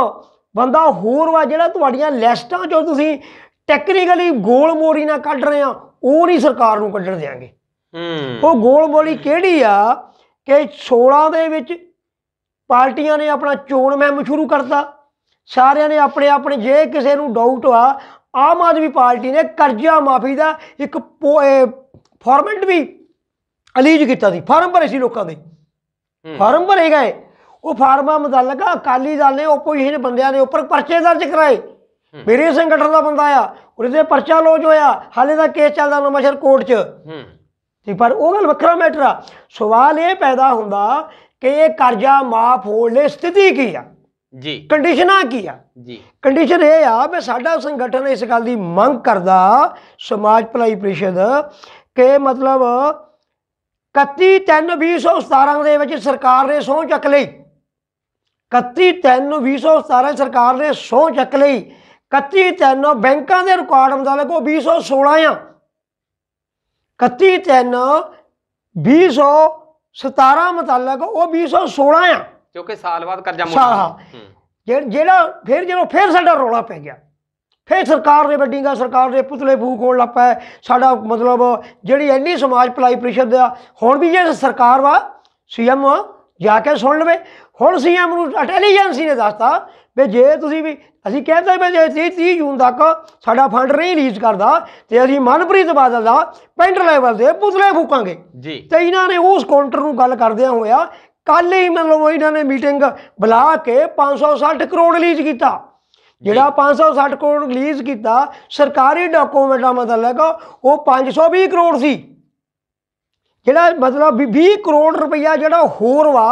ਬੰਦਾ ਹੋਰ ਵਾ ਜਿਹੜਾ ਤੁਹਾਡੀਆਂ ਲਿਸਟਾਂ 'ਚੋਂ ਤੁਸੀਂ ਟੈਕਨੀਕਲੀ ਗੋਲ ਮੋਰੀ ਨਾਲ ਕੱਢ ਰਹੇ ਆ ਉਹ ਨਹੀਂ ਸਰਕਾਰ ਨੂੰ ਕੱਢਣ ਦੇਾਂਗੇ ਹੂੰ। ਉਹ ਗੋਲ ਮੋਰੀ ਕਿਹੜੀ ਆ ਕਿ 16 ਦੇ ਵਿੱਚ ਪਾਰਟੀਆਂ ਨੇ ਆਪਣਾ ਚੋਣ ਮਹਿਮ ਸ਼ੁਰੂ ਕਰਤਾ। ਸਾਰਿਆਂ ਨੇ ਆਪਣੇ ਆਪਣੇ ਜੇ ਕਿਸੇ ਨੂੰ ਡਾਊਟ ਆ ਆਮ ਆਦਮੀ ਪਾਰਟੀ ਨੇ ਕਰਜ਼ਾ ਮਾਫੀ ਦਾ ਇੱਕ ਫਾਰਮੈਟ ਵੀ ਅਲੀਜ ਕੀਤਾ ਸੀ ਫਾਰਮ ਭਰੇ ਸੀ ਲੋਕਾਂ ਦੇ। ਫਾਰਮ ਭਰੇ ਗਏ। ਉਹ ਫਾਰਮਾਂ ਮੁਤਲਕ ਅਕਾਲੀ ਦਲ ਨੇ ਆਪੋਜੀਸ਼ਨ ਬੰਦਿਆਂ ਦੇ ਉੱਪਰ ਪਰਚੇ ਦਰਜ ਕਰਾਏ। ਮੇਰੇ ਸੰਗਠਨ ਦਾ ਬੰਦਾ ਆ ਉਹਦੇ ਤੇ ਪਰਚਾ ਲੌਜ ਹੋਇਆ ਹਾਲੇ ਦਾ ਕੇਸ ਚੱਲਦਾ ਨਵਾਂਸ਼ਹਿਰ ਕੋਰਟ 'ਚ। ਤੇ ਪਰ ਉਹ ਗੱਲ ਵੱਖਰਾ ਮੈਟਰ ਆ। ਸਵਾਲ ਇਹ ਪੈਦਾ ਹੁੰਦਾ ਕਿ ਇਹ ਕਰਜ਼ਾ ਮਾਫ ਹੋਣ ਲਈ ਸਥਿਤੀ ਕੀ ਆ? ਜੀ। ਕੰਡੀਸ਼ਨਾਂ ਕੀ ਆ? ਜੀ। ਕੰਡੀਸ਼ਨ ਇਹ ਆ ਵੀ ਸਾਡਾ ਸੰਗਠਨ ਇਸ ਗੱਲ ਦੀ ਮੰਗ ਕਰਦਾ ਸਮਾਜ ਭਲਾਈ ਪ੍ਰੀਸ਼ਦ ਕਿ ਮਤਲਬ 31 3 2017 ਦੇ ਵਿੱਚ ਸਰਕਾਰ ਨੇ ਸਹੁੰ ਚੱਕ ਲਈ। 31 3 2017 ਸਰਕਾਰ ਨੇ ਸਹੁੰ ਚੱਕ ਲਈ। 31 3 ਬੈਂਕਾਂ ਦੇ ਰਿਕਾਰਡ ਮੁਤਾਬਕ ਉਹ 2016 ਆ। 31 3 2017 ਮੁਤਾਬਕ ਉਹ 2016 ਆ। ਕਿਉਂਕਿ ਸਾਲ ਬਾਅਦ ਕਰਜ਼ਾ ਸਾਲ, ਹਾਂ। ਹੂੰ। ਜਿਹ- ਜਿਹੜਾ ਫਿਰ ਜਦੋਂ ਫਿਰ ਸਾਡਾ ਰੌਲਾ ਪੈ ਗਿਆ ਫਿਰ ਸਰਕਾਰ ਦੇ ਵੱਡੀਆਂ ਸਰਕਾਰ ਦੇ ਪੁਤਲੇ ਫੂਕ ਹੋਣ ਲੱਗ ਪਏ। ਸਾਡਾ ਮਤਲਬ ਜਿਹੜੀ ਇੰਨੀ ਸਮਾਜ ਭਲਾਈ ਪ੍ਰੀਸ਼ਦ ਆ ਹੁਣ ਵੀ ਜੇ ਸਰਕਾਰ ਵਾ ਸੀਐਮ ਜਾ ਕੇ ਸੁਣ ਲਵੇ। ਹੁਣ ਸੀਐਮ ਨੂੰ ਇੰਟੈਲੀਜੈਂਸੀ ਨੇ ਦੱਸਤਾ ਵੀ ਜੇ ਤੁਸੀਂ ਵੀ ਅਸੀਂ ਕਹਿੰਦੇ ਵੀ ਜੇ 30 30 ਜੂਨ ਤੱਕ ਸਾਡਾ ਫੰਡ ਨਹੀਂ ਰਿਲੀਜ਼ ਕਰਦਾ ਤੇ ਅਸੀਂ ਮਨਪ੍ਰੀਤ ਬਾਦਲ ਦਾ ਪਿੰਡ ਲੈਵਲ ਦੇ ਪੁਤਲੇ ਫੂਕਾਂਗੇ। ਜੀ। ਤੇ ਇਹਨਾਂ ਨੇ ਉਸ ਕਾਊਂਟਰ ਨੂੰ ਗੱਲ ਕਰਦਿਆਂ ਹੋਇਆ ਕੱਲ ਹੀ ਮਤਲਬ ਇਹਨਾਂ ਨੇ ਮੀਟਿੰਗ ਬੁਲਾ ਕੇ 560 ਕਰੋੜ ਰਿਲੀਜ਼ ਕੀਤਾ। ਜਿਹੜਾ 560 ਕਰੋੜ ਰਿਲੀਜ਼ ਕੀਤਾ ਸਰਕਾਰੀ ਡਾਕੂਮੈਂਟਾਂ ਮਤਲਬ ਉਹ 520 ਕਰੋੜ ਸੀ। ਜਿਹੜਾ ਮਤਲਬ ਵੀ 20 ਕਰੋੜ ਰੁਪਈਆ ਜਿਹੜਾ ਹੋਰ ਵਾ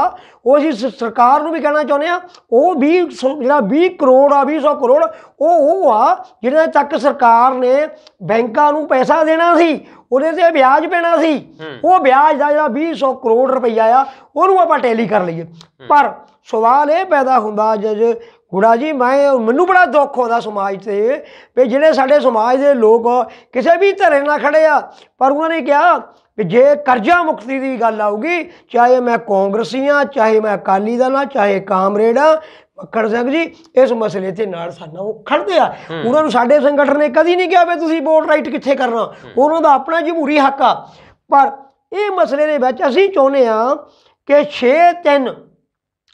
ਉਹ ਅਸੀਂ ਸਰਕਾਰ ਨੂੰ ਵੀ ਕਹਿਣਾ ਚਾਹੁੰਦੇ ਆ ਉਹ 20 ਸੌ- ਜਿਹੜਾ 20 ਕਰੋੜ ਆ 200 ਕਰੋੜ ਉਹ ਉਹ ਆ ਜਿਹਦੇ ਤੱਕ ਸਰਕਾਰ ਨੇ ਬੈਂਕਾਂ ਨੂੰ ਪੈਸਾ ਦੇਣਾ ਸੀ ਉਹਦੇ ਤੇ ਵਿਆਜ ਪੈਣਾ ਸੀ ਉਹ ਵਿਆਜ ਦਾ ਜਿਹੜਾ 200 ਕਰੋੜ ਰੁਪਈਆ ਆ ਉਹਨੂੰ ਆਪਾਂ ਟੈਲੀ ਕਰ ਲਈਏ। ਪਰ ਸਵਾਲ ਇਹ ਪੈਦਾ ਹੁੰਦਾ ਜਜ ਗੁੜਾ ਜੀ ਮੈਂ ਮੈਨੂੰ ਬੜਾ ਦੁੱਖ ਹੁੰਦਾ ਸਮਾਜ ਤੇ ਵੀ ਜਿਹੜੇ ਸਾਡੇ ਸਮਾਜ ਦੇ ਲੋਕ ਕਿਸੇ ਵੀ ਧਰੇ ਨਾਲ ਖੜੇ ਆ ਪਰ ਉਹਨਾਂ ਨੇ ਕਿਹਾ ਕਿ ਜੇ ਕਰਜ਼ਾ ਮੁਕਤੀ ਦੀ ਗੱਲ ਆਊਗੀ ਚਾਹੇ ਮੈਂ ਕਾਂਗਰਸੀ ਆ ਚਾਹੇ ਮੈਂ ਅਕਾਲੀ ਦਲ ਆ ਚਾਹੇ ਕਾਮਰੇਡ ਆ ਮੱਕੜ ਸਿੰਘ ਜੀ ਇਸ ਮਸਲੇ ਤੇ ਨਾਲ ਸਾਡਾ ਉਹ ਖੜਦੇ ਆ। ਉਹਨਾਂ ਨੂੰ ਸਾਡੇ ਸੰਗਠਨ ਨੇ ਕਦੀ ਨਹੀਂ ਕਿਹਾ ਵੀ ਤੁਸੀਂ ਵੋਟ ਰਾਈਟ ਕਿੱਥੇ ਕਰਨਾ। ਉਹਨਾਂ ਦਾ ਆਪਣਾ ਜਮਹੂਰੀ ਹੱਕ ਆ। ਪਰ ਇਹ ਮਸਲੇ ਦੇ ਵਿੱਚ ਅਸੀਂ ਚਾਹੁੰਦੇ ਆ ਕਿ 6 3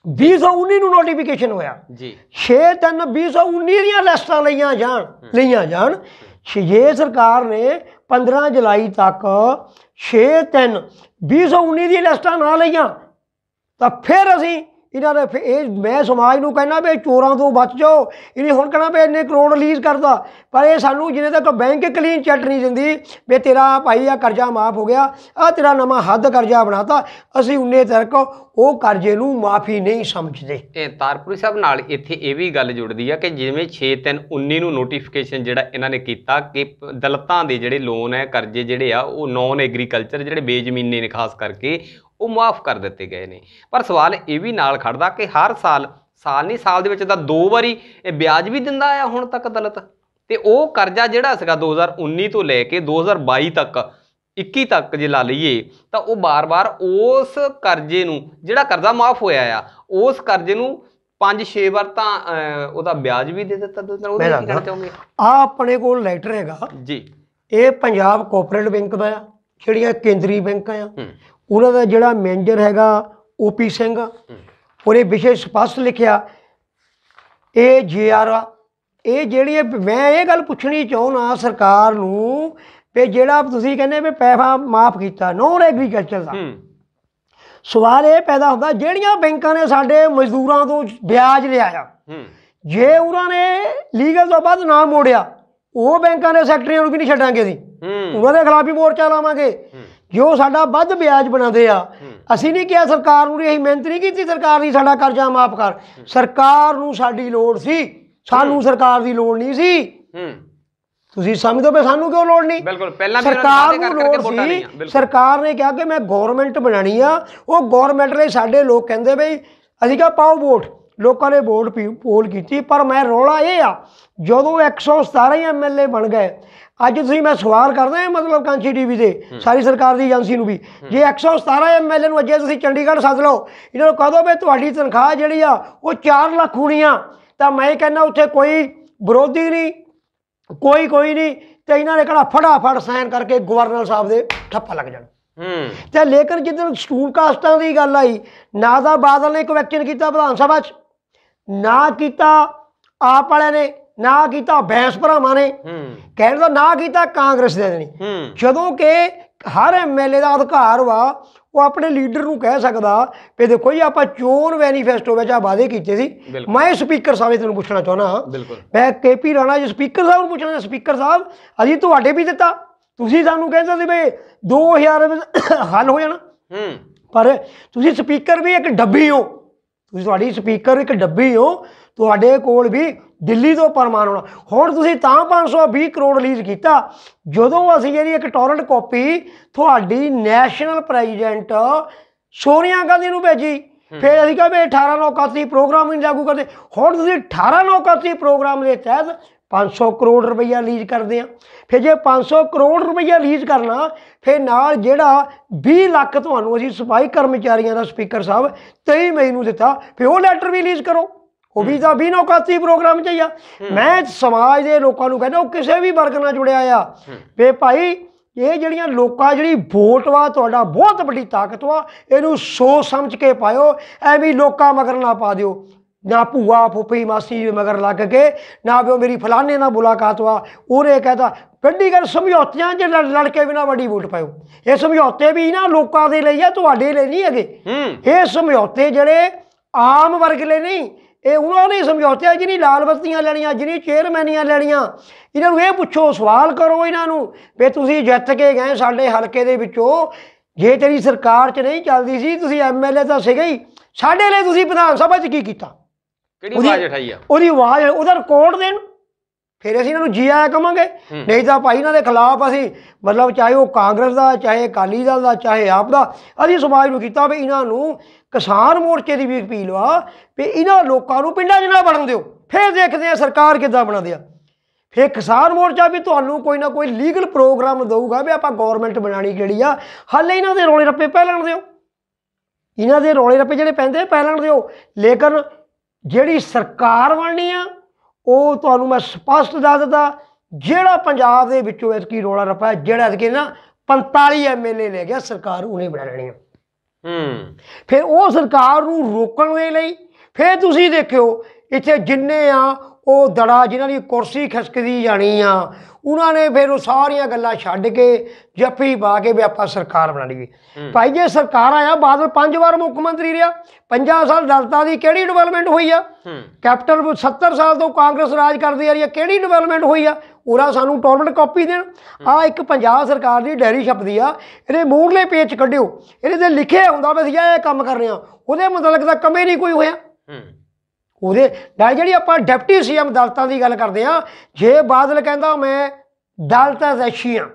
2019 ਨੂੰ ਨੋਟੀਫਿਕੇਸ਼ਨ ਹੋਇਆ। ਜੀ। 6 3 2019 ਦੀਆਂ ਲਿਸਟਾਂ ਲਈਆਂ ਜਾਣ ਲਈਆਂ ਜਾਣ। ਜੇ ਸਰਕਾਰ ਨੇ 15 ਜੁਲਾਈ ਤੱਕ 6 3 2019 ਦੀਆਂ ਲਿਸਟਾਂ ਨਾ ਲਈਆਂ ਤਾਂ ਫਿਰ ਅਸੀਂ ਇਹਨਾਂ ਨੇ ਫਿਰ ਇਹ ਮੈਂ ਸਮਾਜ ਨੂੰ ਕਹਿੰਦਾ ਵੀ ਚੋਰਾਂ ਤੋਂ ਬਚ ਜਾਓ, ਇਹਨੇ ਹੁਣ ਕਹਿਣਾ ਵੀ ਇੰਨੇ ਕਰੋੜ ਰਿਲੀਜ਼ ਕਰਦਾ ਪਰ ਇਹ ਸਾਨੂੰ ਜਿੰਨੇ ਤੱਕ ਬੈਂਕ ਕਲੀਨ ਚੈਟ ਨਹੀਂ ਦਿੰਦੀ ਵੀ ਤੇਰਾ ਭਾਈ ਆ ਕਰਜ਼ਾ ਮਾਫ ਹੋ ਗਿਆ ਆ ਤੇਰਾ ਨਵਾਂ ਹੱਦ ਕਰਜ਼ਾ ਬਣਾਤਾ, ਅਸੀਂ ਉਨੇ ਤੱਕ ਉਹ ਕਰਜ਼ੇ ਨੂੰ ਮਾਫੀ ਨਹੀਂ ਸਮਝਦੇ। ਇਹ ਤਾਰਪੁਰੀ ਸਾਹਿਬ ਨਾਲ ਇੱਥੇ ਇਹ ਵੀ ਗੱਲ ਜੁੜਦੀ ਆ ਕਿ ਜਿਵੇਂ 6/3/19 ਨੂੰ ਨੋਟੀਫਿਕੇਸ਼ਨ ਜਿਹੜਾ ਇਹਨਾਂ ਨੇ ਕੀਤਾ ਕਿ ਦਲਤਾਂ ਦੇ ਜਿਹੜੇ ਲੋਨ ਹੈ, ਕਰਜ਼ੇ ਜਿਹੜੇ ਆ, ਉਹ ਨੌਨ ਐਗਰੀਕਲਚਰ ਜਿਹੜੇ ਬੇਜ਼ਮੀਨੇ ਨੇ, ਖਾਸ ਕਰਕੇ ਉਹ ਮਾਫ ਕਰ ਦਿੱਤੇ ਗਏ ਨੇ। ਪਰ ਸਵਾਲ ਇਹ ਵੀ ਨਾਲ ਖੜਦਾ ਕਿ ਹਰ ਸਾਲ ਸਾਲ ਨਹੀਂ ਸਾਲ ਦੇ ਵਿੱਚ ਤਾਂ ਦੋ ਵਾਰੀ ਇਹ ਵਿਆਜ ਵੀ ਦਿੰਦਾ ਆ ਹੁਣ ਤੱਕ ਦਲਿਤ। ਤੇ ਉਹ ਕਰਜ਼ਾ ਜਿਹੜਾ ਸੀਗਾ 2019 ਤੋਂ ਲੈ ਕੇ 2022 ਤੱਕ 21 ਤੱਕ ਜੇ ਲਾ ਲਈਏ ਤਾਂ ਉਹ ਬਾਰ-ਬਾਰ ਉਸ ਕਰਜ਼ੇ ਨੂੰ ਜਿਹੜਾ ਕਰਜ਼ਾ ਮਾਫ ਹੋਇਆ ਆ ਉਸ ਕਰਜ਼ੇ ਨੂੰ 5-6 ਵਾਰ ਤਾਂ ਉਹਦਾ ਵਿਆਜ ਵੀ ਦੇ ਦਿੱਤਾ। ਤੁਸੀਂ ਉਹਦਾ ਕੀ ਦੱਸਦਾ। ਚਾਹੋਗੇ? ਆ ਆਪਣੇ ਕੋਲ ਲੈਟਰ ਹੈਗਾ। ਜੀ। ਇਹ ਪੰਜਾਬ ਕੋਆਪਰੇਟ ਬੈਂਕ ਦਾ ਆ ਜਿਹੜੀਆਂ ਕੇਂਦਰੀ ਬੈਂਕਾਂ ਆ। ਉਹਨਾਂ ਦਾ ਜਿਹੜਾ ਮੈਨੇਜਰ ਹੈਗਾ ਓਪੀ ਸਿੰਘ ਉਹਨੇ ਵਿਸ਼ੇ ਸਪਸ਼ਟ ਲਿਖਿਆ ਇਹ ਜੀਆਰ ਆ। ਇਹ ਜਿਹੜੀ ਮੈਂ ਇਹ ਗੱਲ ਪੁੱਛਣੀ ਚਾਹੁੰਦਾ ਸਰਕਾਰ ਨੂੰ ਵੀ ਜਿਹੜਾ ਤੁਸੀਂ ਕਹਿੰਦੇ ਵੀ ਪੈਸਾ ਮਾਫ ਕੀਤਾ ਨੋਨ ਐਗਰੀਕਲਚਰ ਦਾ। ਸਵਾਲ ਇਹ ਪੈਦਾ ਹੁੰਦਾ ਜਿਹੜੀਆਂ ਬੈਂਕਾਂ ਨੇ ਸਾਡੇ ਮਜ਼ਦੂਰਾਂ ਤੋਂ ਵਿਆਜ ਲਿਆ ਆ ਜੇ ਉਹਨਾਂ ਨੇ ਲੀਗਲ ਤੋਂ ਬਾਅਦ ਨਾ ਮੋੜਿਆ ਉਹ ਬੈਂਕਾਂ ਦੇ ਸੈਕਟਰੀਆਂ ਨੂੰ ਵੀ ਨਹੀਂ ਛੱਡਾਂਗੇ ਅਸੀਂ। ਉਹਨਾਂ ਦੇ ਖਿਲਾਫ ਵੀ ਮੋਰਚਾ ਲਾਵਾਂਗੇ। ਜੋ ਸਾਡਾ ਵੱਧ ਵਿਆਜ ਬਣਾਉਂਦੇ ਆ। ਅਸੀਂ ਨਹੀਂ ਕਿਹਾ ਸਰਕਾਰ ਨੂੰ ਅਸੀਂ ਮਿਹਨਤ ਨਹੀਂ ਕੀਤੀ ਸਰਕਾਰ ਦੀ ਸਾਡਾ ਕਰਜ਼ਾ ਮਾਫ ਕਰ। ਸਰਕਾਰ ਨੂੰ ਸਾਡੀ ਲੋੜ ਸੀ। ਸਾਨੂੰ ਸਰਕਾਰ ਦੀ ਲੋੜ ਨਹੀਂ ਸੀ। ਤੁਸੀਂ ਸਮਝਦੇ ਹੋ ਵੀ ਸਾਨੂੰ ਕਿਉਂ ਲੋੜ ਨਹੀਂ? ਬਿਲਕੁਲ ਪਹਿਲਾਂ ਵੀ ਉਹਨਾਂ ਨੇ ਸਰਕਾਰ ਨੂੰ ਲੋੜ ਵੋਟਾਂ ਸੀ। ਸਰਕਾਰ ਨੇ ਕਿਹਾ ਕਿ ਮੈਂ ਗਵਰਨਮੈਂਟ ਬਣਾਣੀ ਆ। ਉਹ ਗਵਰਨਮੈਂਟ ਲਈ ਸਾਡੇ ਲੋਕ ਕਹਿੰਦੇ ਬਈ ਅਸੀਂ ਕਿਹਾ ਪਾਓ ਵੋਟ। ਲੋਕਾਂ ਨੇ ਵੋਟ ਪੀ- ਪੋਲ ਕੀਤੀ ਪਰ ਮੈਂ ਰੌਲਾ ਇਹ ਆ ਜਦੋਂ 117 ਹੀ ਐਮਐਲਏ ਬਣ ਗਏ ਅੱਜ ਤੁਸੀਂ ਮੈਂ ਸਵਾਲ ਕਰਦਾ ਮਤਲਬ ਕਾਂਚੀ ਟੀਵੀ ਦੇ ਸਾਰੀ ਸਰਕਾਰ ਦੀ ਏਜੰਸੀ ਨੂੰ ਵੀ ਜੇ 117 ਐਮਐਲਏ ਨੂੰ ਅੱਜੇ ਤੁਸੀਂ ਚੰਡੀਗੜ੍ਹ ਸੱਦ ਲਓ ਇਹਨਾਂ ਨੂੰ ਕਹ ਵੀ ਤੁਹਾਡੀ ਤਨਖਾਹ ਜਿਹੜੀ ਆ ਉਹ 4 ਲੱਖ ਹੋਣੀ ਆ ਤਾਂ ਮੈਂ ਕਹਿੰਦਾ ਉੱਥੇ ਕੋਈ ਵਿਰੋਧੀ ਨਹੀਂ ਕੋਈ ਕੋਈ ਨਹੀਂ ਤੇ ਇਹਨਾਂ ਨੇ ਕਹਣਾ ਫਟਾਫਟ ਸਾਈਨ ਕਰਕੇ ਗਵਰਨਰ ਸਾਹਿਬ ਦੇ ਠੱਪਾ ਲੱਗ ਜਾਣ। ਹੂੰ। ਤੇ ਲੇਕਿਨ ਜਦੋਂ ਸਕੂਲ ਕਾਸਟਾਂ ਦੀ ਗੱਲ ਆਈ ਨਾ ਤਾਂ ਬਾਦਲ ਨੇ ਕੁਐਸਚਨ ਕੀਤਾ ਵਿਧਾਨ ਸਭਾ 'ਚ ਨਾ ਕੀਤਾ ਆਪ ਵਾਲਿਆਂ ਨੇ ਨਾ ਕੀਤਾ ਬੈਂਸ ਭਰਾਵਾਂ ਨੇ। ਕਹਿਣ ਦਾ ਨਾ ਕੀਤਾ ਕਾਂਗਰਸ ਦੇ ਨੇ। ਜਦੋਂ ਕਿ ਹਰ ਐਮਐਲਏ ਦਾ ਅਧਿਕਾਰ ਵਾ ਉਹ ਆਪਣੇ ਲੀਡਰ ਨੂੰ ਕਹਿ ਸਕਦਾ ਵੀ ਦੇਖੋ ਜੀ ਆਪਾਂ ਚੋਣ ਮੈਨੀਫੈਸਟੋ ਵਿੱਚ ਆ ਵਾਅਦੇ ਕੀਤੇ ਸੀ। ਮੈਂ ਸਪੀਕਰ ਸਾਹਿਬ ਤੁਹਾਨੂੰ ਪੁੱਛਣਾ ਬਿਲਕੁਲ। ਮੈਂ ਕੇਪੀ ਰਾਣਾ ਜੀ ਸਪੀਕਰ ਸਾਹਿਬ ਨੂੰ ਪੁੱਛਣਾ ਸਪੀਕਰ ਸਾਹਿਬ ਅਸੀਂ ਤੁਹਾਡੇ ਵੀ ਦਿੱਤਾ। ਤੁਸੀਂ ਸਾਨੂੰ ਕਹਿੰਦੇ ਸੀ ਵੀ 2000 ਵਿੱਚ ਹੱਲ ਹੋ ਜਾਣਾ। ਪਰ ਤੁਸੀਂ ਸਪੀਕਰ ਵੀ ਇੱਕ ਡੱਬੀ ਹੋ। ਤੁਸੀਂ ਤੁਹਾਡੀ ਸਪੀਕਰ ਇੱਕ ਡੱਬੀ ਹੋ ਤੁਹਾਡੇ ਕੋਲ ਵੀ ਦਿੱਲੀ ਤੋਂ ਪਰਮਾਨ ਹੋਣਾ। ਹੁਣ ਤੁਸੀਂ ਤਾਂ 520 ਕਰੋੜ ਰਿਲੀਜ਼ ਕੀਤਾ ਜਦੋਂ ਅਸੀਂ ਜਿਹੜੀ ਇੱਕ ਟੋਰੈਂਟ ਕਾਪੀ ਤੁਹਾਡੀ ਨੈਸ਼ਨਲ ਪ੍ਰੈਜ਼ੀਡੈਂਟ ਸੋਨੀਆ ਗਾਂਧੀ ਨੂੰ ਭੇਜੀ ਫਿਰ ਅਸੀਂ ਕਿਹਾ ਵੀ 18 ਨੌਕਾਤੀ ਪ੍ਰੋਗਰਾਮ ਨਹੀਂ ਲਾਗੂ ਕਰਦੇ। ਹੁਣ ਤੁਸੀਂ 18 ਨੌਕਾਤੀ ਪ੍ਰੋਗਰਾਮ ਦੇ ਤਹਿਤ 500 ਕਰੋੜ ਰੁਪਈਆ ਰਿਲੀਜ਼ ਕਰਦੇ ਆ ਫਿਰ ਜੇ 500 ਕਰੋੜ ਰੁਪਈਆ ਰਿਲੀਜ਼ ਕਰਨਾ ਫਿਰ ਨਾਲ ਜਿਹੜਾ 20 ਲੱਖ ਤੁਹਾਨੂੰ ਅਸੀਂ ਸਫ਼ਾਈ ਕਰਮਚਾਰੀਆਂ ਦਾ ਸਪੀਕਰ ਸਾਹਿਬ 23 ਮਈ ਨੂੰ ਦਿੱਤਾ ਫਿਰ ਉਹ ਲੈਟਰ ਵੀ ਰਿਲੀਜ਼ ਕਰੋ। ਉਹ ਵੀ ਤਾਂ 20 ਨੌਕਾਤੀ ਪ੍ਰੋਗਰਾਮ ਚ ਆ। ਮੈਂ ਸਮਾਜ ਦੇ ਲੋਕਾਂ ਨੂੰ ਕਹਿੰਦਾ ਉਹ ਕਿਸੇ ਵੀ ਵਰਗ ਨਾਲ ਜੁੜਿਆ ਆ। ਵੇ ਭਾਈ ਇਹ ਜਿਹੜੀਆਂ ਲੋਕਾਂ ਜਿਹੜੀ ਵੋਟ ਵਾ ਤੁਹਾਡਾ ਬਹੁਤ ਵੱਡੀ ਤਾਕਤ ਵਾ ਇਹਨੂੰ ਸੋਚ ਸਮਝ ਕੇ ਪਾਇਓ ਐਵੇਂ ਲੋਕਾਂ ਮਗਰ ਨਾ ਪਾ ਦਿਓ। ਨਾ ਭੂਆ ਫੁੱਫੀ ਮਾਸੀ ਮਗਰ ਲੱਗ ਕੇ ਨਾ ਵੀ ਉਹ ਮੇਰੀ ਫਲਾਣੇ ਨਾਲ ਮੁਲਾਕਾਤ ਵਾ। ਉਹਨੇ ਕਹਤਾ ਗੱਲ ਸਮਝੌਤਿਆਂ 'ਚ ਲੜ ਕੇ ਵੀ ਨਾ ਵੱਡੀ ਵੋਟ ਪਾਇਓ। ਇਹ ਸਮਝੌਤੇ ਵੀ ਨਾ ਲੋਕਾਂ ਦੇ ਲਈ ਆ ਤੁਹਾਡੇ ਲਈ ਨਹੀਂ ਹੈਗੇ। ਹੂੰ। ਇਹ ਸਮਝੌਤੇ ਜਿਹੜੇ ਆਮ ਵਰਗ ਲਈ ਨਹੀਂ ਇਹ ਉਹਨਾਂ ਨੇ ਸਮਝੌਤੇ ਆ ਜਿਹਨੀ ਲਾਲ ਬੱਤੀਆਂ ਲੈਣੀਆਂ ਜਿਹਨੀ ਚੇਅਰਮੈਨੀਆਂ ਲੈਣੀਆਂ। ਇਹਨਾਂ ਨੂੰ ਇਹ ਪੁੱਛੋ ਸਵਾਲ ਕਰੋ ਇਹਨਾਂ ਨੂੰ ਵੀ ਤੁਸੀਂ ਜਿੱਤ ਕੇ ਗਏ ਸਾਡੇ ਹਲਕੇ ਦੇ ਵਿੱਚੋਂ। ਜੇ ਤੇਰੀ ਸਰਕਾਰ 'ਚ ਨਹੀਂ ਚੱਲਦੀ ਸੀ ਤੁਸੀਂ ਐਮਐਲਏ ਤਾਂ ਸੀਗੇ ਹੀ। ਸਾਡੇ ਲਈ ਤੁਸੀਂ ਵਿਧਾਨ ਸਭਾ 'ਚ ਕੀ ਕੀਤਾ? ਕਿਹੜੀ ਉਹਦੀ- ਆਵਾਜ਼ ਉਠਾਈ ਆ? ਉਹਦੀ ਆਵਾਜ਼ ਉਹਦਾ ਰਿਕਾਰਡ ਦੇਣ। ਫਿਰ ਅਸੀਂ ਇਹਨਾਂ ਨੂੰ ਜੀ ਆਇਆ ਕਵਾਂਗੇ। ਨਹੀਂ ਤਾਂ ਭਾਈ ਇਹਨਾਂ ਦੇ ਖਿਲਾਫ ਅਸੀਂ ਮਤਲਬ ਚਾਹੇ ਉਹ ਕਾਂਗਰਸ ਦਾ ਚਾਹੇ ਅਕਾਲੀ ਦਲ ਦਾ ਚਾਹੇ ਆਪ ਦਾ ਅਸੀਂ ਸਮਾਜ ਨੂੰ ਕੀਤਾ ਵੀ ਇਹਨਾਂ ਨੂੰ ਕਿਸਾਨ ਮੋਰਚੇ ਦੀ ਵੀ ਅਪੀਲ ਵਾ ਵੀ ਇਹਨਾਂ ਲੋਕਾਂ ਨੂੰ ਪਿੰਡਾਂ 'ਚ ਨਾ ਬਣਨ ਦਿਓ। ਫਿਰ ਦੇਖਦੇ ਆ ਸਰਕਾਰ ਕਿੱਦਾਂ ਬਣਾਉਂਦੇ ਆ। ਫਿਰ ਕਿਸਾਨ ਮੋਰਚਾ ਵੀ ਤੁਹਾਨੂੰ ਕੋਈ ਨਾ ਕੋਈ ਲੀਗਲ ਪ੍ਰੋਗਰਾਮ ਦਊਗਾ ਵੀ ਆਪਾਂ ਗਵਰਨਮੈਂਟ ਬਣਾਣੀ ਜਿਹੜੀ ਆ। ਹਾਲੇ ਇਹਨਾਂ ਦੇ ਰੋਲੇ ਰੱਪੇ ਪੈ ਲੈਣ ਦਿਓ। ਇਹਨਾਂ ਦੇ ਰੋਲੇ ਰੱਪੇ ਜਿਹੜੇ ਪੈਂਦੇ ਪੈ ਲੈਣ ਦਿਓ। ਲੇਕਿਨ ਜਿਹੜੀ ਸਰਕਾਰ ਬਣਨੀ ਆ ਉਹ ਤੁਹਾਨੂੰ ਮੈਂ ਸਪਸ਼ਟ ਦੱਸ ਦਿੱਤਾ ਜਿਹੜਾ ਪੰਜਾਬ ਦੇ ਵਿੱਚੋਂ ਐਤਕੀ ਰੋਲਾ ਰੱਪਾ ਜਿਹੜਾ ਐਤਕੀ ਨਾ 45 ਐਮਐਲਏ ਲੈ ਗਿਆ ਸਰਕਾਰ ਉਹਨੇ ਬਣਾ ਲੈਣੀ ਆ। ਹੂੰ। ਫਿਰ ਉਹ ਸਰਕਾਰ ਨੂੰ ਰੋਕਣ ਦੇ ਲਈ ਫਿਰ ਤੁਸੀਂ ਦੇਖਿਓ ਇੱਥੇ ਜਿੰਨੇ ਆ ਉਹ ਦੜਾ ਜਿਨ੍ਹਾਂ ਦੀ ਕੁਰਸੀ ਖਸਕਦੀ ਜਾਣੀ ਆ ਉਹਨਾਂ ਨੇ ਫਿਰ ਉਹ ਸਾਰੀਆਂ ਗੱਲਾਂ ਛੱਡ ਕੇ ਜੱਫੀ ਪਾ ਕੇ ਵੀ ਆਪਾਂ ਸਰਕਾਰ ਬਣਾ ਲਈਏ। ਭਾਈ ਜੇ ਸਰਕਾਰ ਆਇਆ ਬਾਦਲ ਪੰਜ ਵਾਰ ਮੁੱਖ ਮੰਤਰੀ ਰਿਹਾ 50 ਸਾਲ ਦਲਤਾਂ ਦੀ ਕਿਹੜੀ ਡਿਵੈਲਪਮੈਂਟ ਹੋਈ ਆ? ਹੂੰ। ਕੈਪਟਨ 70 ਸਾਲ ਤੋਂ ਕਾਂਗਰਸ ਰਾਜ ਕਰਦੀ ਆ ਰਹੀ ਹੈ ਕਿਹੜੀ ਡਿਵੈਲਪਮੈਂਟ ਹੋਈ ਆ? ਉਹਦਾ ਸਾਨੂੰ ਟੋਰਨਮੈਂਟ ਕਾਪੀ ਦੇਣ। ਆ ਇੱਕ ਪੰਜਾਬ ਸਰਕਾਰ ਦੀ ਡਾਇਰੀ ਛਪਦੀ ਆ ਇਹਦੇ ਮੂਹਰਲੇ ਪੇਜ ਕੱਢਿਓ ਇਹਦੇ ਤੇ ਲਿਖਿਆ ਹੁੰਦਾ ਵੀ ਅਸੀਂ ਇਹ ਕੰਮ ਕਰ ਰਹੇ ਆ ਉਹਦੇ ਮੁਤਲਕ ਤਾਂ ਕਮੇ ਨਹੀਂ ਕੋਈ ਹੋਇਆ। ਉਹਦੇ ਨਾਲ ਜਿਹੜੀ ਆਪਾਂ ਡਿਪਟੀ ਸੀਐਮ ਦਲਤਾਂ ਦੀ ਗੱਲ ਕਰਦੇ ਆ ਜੇ ਬਾਦਲ ਕਹਿੰਦਾ ਮੈਂ ਦਲਤਾਂ ਦੇਸ਼ੀ ਆ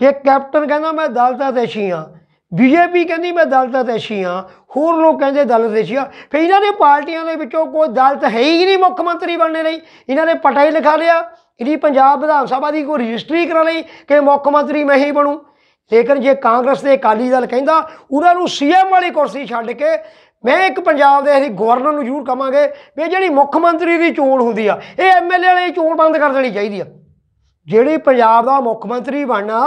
ਜੇ ਕੈਪਟਨ ਕਹਿੰਦਾ ਮੈਂ ਦਲਤਾਂ ਦੇਸ਼ੀ ਆ ਬੀਜੇਪੀ ਕਹਿੰਦੀ ਮੈਂ ਦਲਤਾਂ ਦੇਸ਼ੀ ਆ ਹੋਰ ਲੋਕ ਕਹਿੰਦੇ ਦਲਤ ਦੇਸ਼ੀ ਆ ਫਿਰ ਇਹਨਾਂ ਦੇ ਪਾਰਟੀਆਂ ਦੇ ਵਿੱਚੋਂ ਕੋਈ ਦਲਤ ਹੈ ਹੀ ਨਹੀਂ ਮੁੱਖ ਮੰਤਰੀ ਬਣਨੇ ਲਈ। ਇਹਨਾਂ ਨੇ ਪਟਾ ਹੀ ਲਿਖਾ ਲਿਆ। ਇਹਦੀ ਪੰਜਾਬ ਵਿਧਾਨ ਸਭਾ ਦੀ ਕੋਈ ਰਜਿਸਟਰੀ ਕਰਾ ਲਈ ਕਿ ਮੁੱਖ ਮੰਤਰੀ ਮੈਂ ਹੀ ਬਣੂ। ਲੇਕਿਨ ਜੇ ਕਾਂਗਰਸ ਤੇ ਅਕਾਲੀ ਦਲ ਕਹਿੰਦਾ ਉਹਨਾਂ ਨੂੰ ਸੀਐਮ ਵਾਲੀ ਕੁਰਸੀ ਛੱਡ ਕੇ ਮੈਂ ਇੱਕ ਪੰਜਾਬ ਦੇ ਅਸੀਂ ਗਵਰਨਰ ਨੂੰ ਜ਼ਰੂਰ ਕਵਾਂਗੇ ਵੀ ਜਿਹੜੀ ਮੁੱਖ ਮੰਤਰੀ ਦੀ ਚੋਣ ਹੁੰਦੀ ਆ ਇਹ ਐਮਐਲਏ ਵਾਲੀ ਚੋਣ ਬੰਦ ਕਰ ਦੇਣੀ ਚਾਹੀਦੀ ਆ। ਜਿਹੜੀ ਪੰਜਾਬ ਦਾ ਮੁੱਖ ਮੰਤਰੀ ਬਣਨਾ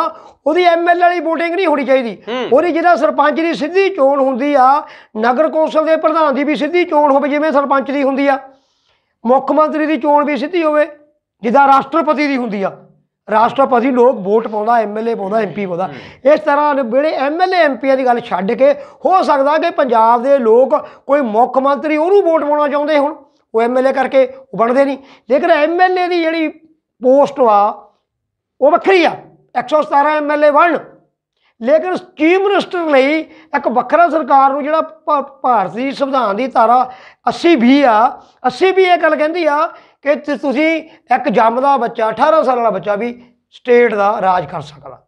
ਉਹਦੀ ਐਮਐਲਏ ਵਾਲੀ VOTING ਨਹੀਂ ਹੋਣੀ ਚਾਹੀਦੀ। ਉਹਦੀ ਜਿਹੜਾ ਸਰਪੰਚ ਦੀ ਸਿੱਧੀ ਚੋਣ ਹੁੰਦੀ ਆ ਨਗਰ ਕੌਂਸਲ ਦੇ ਪ੍ਰਧਾਨ ਦੀ ਵੀ ਸਿੱਧੀ ਚੋਣ ਹੋਵੇ ਜਿਵੇਂ ਸਰਪੰਚ ਦੀ ਹੁੰਦੀ ਆ। ਮੁੱਖ ਮੰਤਰੀ ਦੀ ਚੋਣ ਵੀ ਸਿੱਧੀ ਹੋਵੇ ਜਿੱਦਾਂ ਰਾਸ਼ਟਰਪਤੀ ਦੀ ਹੁੰਦੀ ਆ। ਰਾਸ਼ਟਰਪਤੀ ਲੋਕ ਵੋਟ ਪਾਉਂਦਾ ਐਮਐਲਏ ਪਾਉਂਦਾ ਐਮਪੀ ਪਾਉਂਦਾ। ਇਸ ਤਰ੍ਹਾਂ ਜਿਹੜੇ ਐਮਐਲਏ ਐਮਪੀਆਂ ਦੀ ਗੱਲ ਛੱਡ ਕੇ ਹੋ ਸਕਦਾ ਕਿ ਪੰਜਾਬ ਦੇ ਲੋਕ ਕੋਈ ਮੁੱਖ ਮੰਤਰੀ ਉਹਨੂੰ ਵੋਟ ਪਾਉਣਾ ਚਾਹੁੰਦੇ ਹੁਣ। ਉਹ ਐਮਐਲਏ ਕਰਕੇ ਉਹ ਬਣਦੇ ਨਹੀਂ। ਲੇਕਿਨ ਐਮਐਲਏ ਦੀ ਜਿਹੜੀ ਪੋਸਟ ਆ ਉਹ ਵੱਖਰੀ ਆ। 117 ਐਮਐਲਏ ਬਣ ਲੇਕਿਨ ਚੀਫ ਮਿਨਿਸਟਰ ਲਈ ਇੱਕ ਵੱਖਰਾ ਸਰਕਾਰ ਨੂੰ ਜਿਹੜਾ ਭਾਰਤੀ ਸੰਵਿਧਾਨ ਦੀ ਧਾਰਾ 80 ਵੀ ਆ 80 ਵੀ ਇਹ ਗੱਲ ਕਹਿੰਦੀ ਆ ਕਿ ਤੁਸੀਂ ਇੱਕ ਜੰਮਦਾ ਬੱਚਾ 18 ਸਾਲ ਵਾਲਾ ਬੱਚਾ ਵੀ ਸਟੇਟ ਦਾ ਰਾਜ ਕਰ ਸਕਦਾ।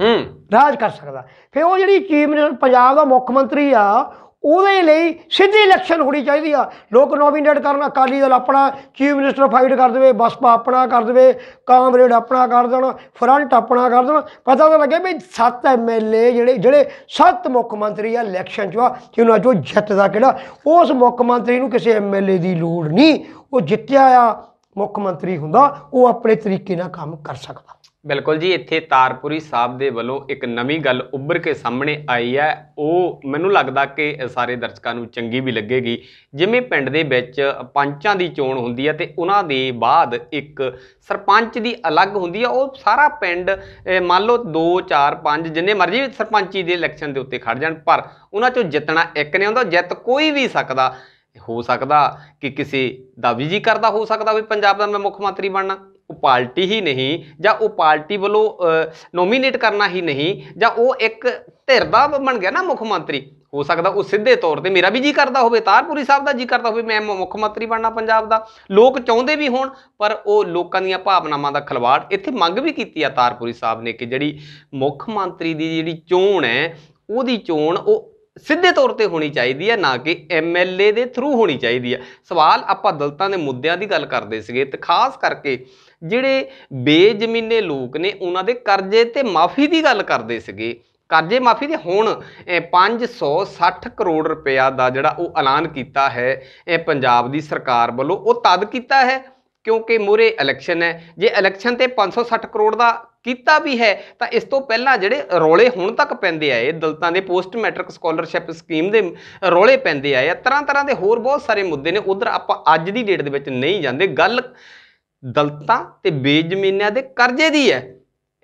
ਹੂੰ। ਰਾਜ ਕਰ ਸਕਦਾ। ਫਿਰ ਉਹ ਜਿਹੜੀ ਚੀਫ ਮਿਨਿਸਟਰ ਪੰਜਾਬ ਦਾ ਮੁੱਖ ਮੰਤਰੀ ਆ ਉਹਦੇ ਲਈ ਸਿੱਧੀ ਇਲੈਕਸ਼ਨ ਹੋਣੀ ਚਾਹੀਦੀ ਆ। ਲੋਕ ਨੋਮੀਨੇਟ ਕਰਨ ਅਕਾਲੀ ਦਲ ਆਪਣਾ ਚੀਫ ਮਿਨਿਸਟਰ ਫਾਈਟ ਕਰ ਦੇਵੇ ਬਸਪਾ ਆਪਣਾ ਕਰ ਦੇਵੇ ਕਾਮਰੇਡ ਆਪਣਾ ਕਰ ਦੇਣ ਫਰੰਟ ਆਪਣਾ ਕਰ ਦੇਣ। ਪਤਾ ਤਾਂ ਲੱਗੇ ਵੀ ਸੱਤ ਐਮਐਲਏ ਜਿਹੜੇ ਜਿਹੜੇ ਸੱਤ ਮੁੱਖ ਮੰਤਰੀ ਆ ਇਲੈਕਸ਼ਨ 'ਚ ਆ ਜਿਹਨਾਂ 'ਚੋਂ ਜਿੱਤਦਾ ਕਿਹੜਾ ਉਸ ਮੁੱਖ ਮੰਤਰੀ ਨੂੰ ਕਿਸੇ ਐਮਐਲਏ ਦੀ ਲੋੜ ਨਹੀਂ। ਉਹ ਜਿੱਤਿਆ ਆ, ਮੁੱਖ ਮੰਤਰੀ ਹੁੰਦਾ, ਉਹ ਆਪਣੇ ਤਰੀਕੇ ਨਾਲ ਕੰਮ ਕਰ ਸਕਦਾ। ਬਿਲਕੁਲ ਜੀ, ਇੱਥੇ ਤਾਰਪੁਰੀ ਸਾਹਿਬ ਦੇ ਵੱਲੋਂ ਇੱਕ ਨਵੀਂ ਗੱਲ ਉੱਭਰ ਕੇ ਸਾਹਮਣੇ ਆਈ ਹੈ। ਉਹ ਮੈਨੂੰ ਲੱਗਦਾ ਕਿ ਸਾਰੇ ਦਰਸ਼ਕਾਂ ਨੂੰ ਚੰਗੀ ਵੀ ਲੱਗੇਗੀ। ਜਿਵੇਂ ਪਿੰਡ ਦੇ ਵਿੱਚ ਪੰਚਾਂ ਦੀ ਚੋਣ ਹੁੰਦੀ ਹੈ ਤੇ ਉਹਨਾਂ ਦੇ ਬਾਅਦ ਇੱਕ ਸਰਪੰਚ ਦੀ ਅਲੱਗ ਹੁੰਦੀ ਹੈ। ਉਹ ਸਾਰਾ ਪਿੰਡ ਮੰਨ ਲਓ 2 4 5 ਜਿੰਨੇ ਮਰਜ਼ੀ ਸਰਪੰਚੀ ਦੇ ਇਲੈਕਸ਼ਨ ਦੇ ਉੱਤੇ ਖੜ ਜਾਣ, ਪਰ ਉਹਨਾਂ ਚੋਂ ਜਿੱਤਣਾ ਇੱਕ ਨੇ ਹੁੰਦਾ ਜਿੱਤ ਕੋਈ ਵੀ ਸਕਦਾ। ਹੋ ਸਕਦਾ ਕਿ ਕਿਸੇ ਦਾ ਵੀ ਜੀ ਕਰਦਾ ਹੋ ਸਕਦਾ ਵੀ ਪੰਜਾਬ ਦਾ ਮੈਂ ਮੁੱਖ ਮੰਤਰੀ ਬਣਨਾ। ਉਹ ਪਾਰਟੀ ਹੀ ਨਹੀਂ ਜਾਂ ਉਹ ਪਾਰਟੀ ਵੱਲੋਂ ਨੋਮੀਨੇਟ ਕਰਨਾ ਹੀ ਨਹੀਂ ਜਾਂ ਉਹ ਇੱਕ ਧਿਰ ਦਾ ਬਣ ਗਿਆ ਨਾ ਮੁੱਖ ਮੰਤਰੀ। ਹੋ ਸਕਦਾ ਉਹ ਸਿੱਧੇ ਤੌਰ ਤੇ ਮੇਰਾ ਵੀ ਜੀ ਕਰਦਾ ਹੋਵੇ, ਤਾਰਪੁਰੀ ਸਾਹਿਬ ਦਾ ਜੀ ਕਰਦਾ ਹੋਵੇ ਮੈਂ, ਮੁੱਖ ਮੰਤਰੀ ਬਣਨਾ ਪੰਜਾਬ ਦਾ। ਲੋਕ ਚਾਹੁੰਦੇ ਵੀ ਹੋਣ, ਪਰ ਉਹ ਲੋਕਾਂ ਦੀਆਂ ਭਾਵਨਾਵਾਂ ਦਾ ਖਲਵਾੜ ਇੱਥੇ ਮੰਗ ਵੀ ਕੀਤੀ ਆ ਤਾਰਪੁਰੀ ਸਾਹਿਬ ਨੇ ਕਿ ਜਿਹੜੀ ਮੁੱਖ ਮੰਤਰੀ ਦੀ ਜਿਹੜੀ ਚੋਣ ਹੈ, ਉਹਦੀ ਚੋਣ ਉਹ ਸਿੱਧੇ ਤੌਰ ਤੇ ਹੋਣੀ ਚਾਹੀਦੀ ਹੈ, ਨਾ ਕਿ ਐਮਐਲਏ ਦੇ ਥਰੂ ਹੋਣੀ ਚਾਹੀਦੀ ਹੈ। ਸਵਾਲ ਆਪਾਂ ਦਲਤਾਂ ਦੇ ਮੁੱਦਿਆਂ ਦੀ ਗੱਲ ਕਰਦੇ ਸੀਗੇ ਤੇ ਖਾਸ ਕਰਕੇ ਜਿਹੜੇ ਬੇਜ਼ਮੀਨੇ ਲੋਕ ਨੇ, ਉਹਨਾਂ ਦੇ ਕਰਜ਼ੇ ਤੇ ਮਾਫੀ ਦੀ ਗੱਲ ਕਰਦੇ ਸੀਗੇ। ਕਰਜ਼ੇ ਮਾਫੀ ਦੇ ਹੁਣ, ਇਹ 560 ਕਰੋੜ ਰੁਪਇਆ ਦਾ ਜਿਹੜਾ ਉਹ ਐਲਾਨ ਕੀਤਾ ਹੈ, ਇਹ ਪੰਜਾਬ ਦੀ ਸਰਕਾਰ ਵੱਲੋਂ, ਉਹ ਤਦ ਕੀਤਾ ਹੈ? ਕਿਉਂਕਿ ਮੂਰੇ ਇਲੈਕਸ਼ਨ ਹੈ। ਜੇ ਇਲੈਕਸ਼ਨ ਤੇ 560 ਕਰੋੜ ਦਾ ਕੀਤਾ ਵੀ ਹੈ, ਤਾਂ ਇਸ ਤੋਂ ਪਹਿਲਾਂ ਜਿਹੜੇ ਰੌਲੇ ਹੁਣ ਤੱਕ ਪੈਂਦੇ ਆਏ, ਦਲਤਾਂ ਦੇ ਪੋਸਟ ਮੈਟ੍ਰਿਕ ਸਕਾਲਰਸ਼ਿਪ ਸਕੀਮ ਦੇ ਰੌਲੇ ਪੈਂਦੇ ਆਏ ਆ, ਤਰ੍ਹਾਂ ਤਰ੍ਹਾਂ ਦੇ ਹੋਰ ਬਹੁਤ ਸਾਰੇ ਮੁੱਦੇ ਨੇ, ਉਧਰ ਆਪਾਂ ਅੱਜ ਦੀ ਡੇਟ ਦੇ ਵਿੱਚ ਨਹੀਂ ਜਾਂਦੇ। ਗੱਲ ਦਲਤਾਂ ਤੇ ਬੇਜ਼ਮੀਨਿਆਂ ਦੇ ਕਰਜ਼ੇ ਦੀ ਹੈ।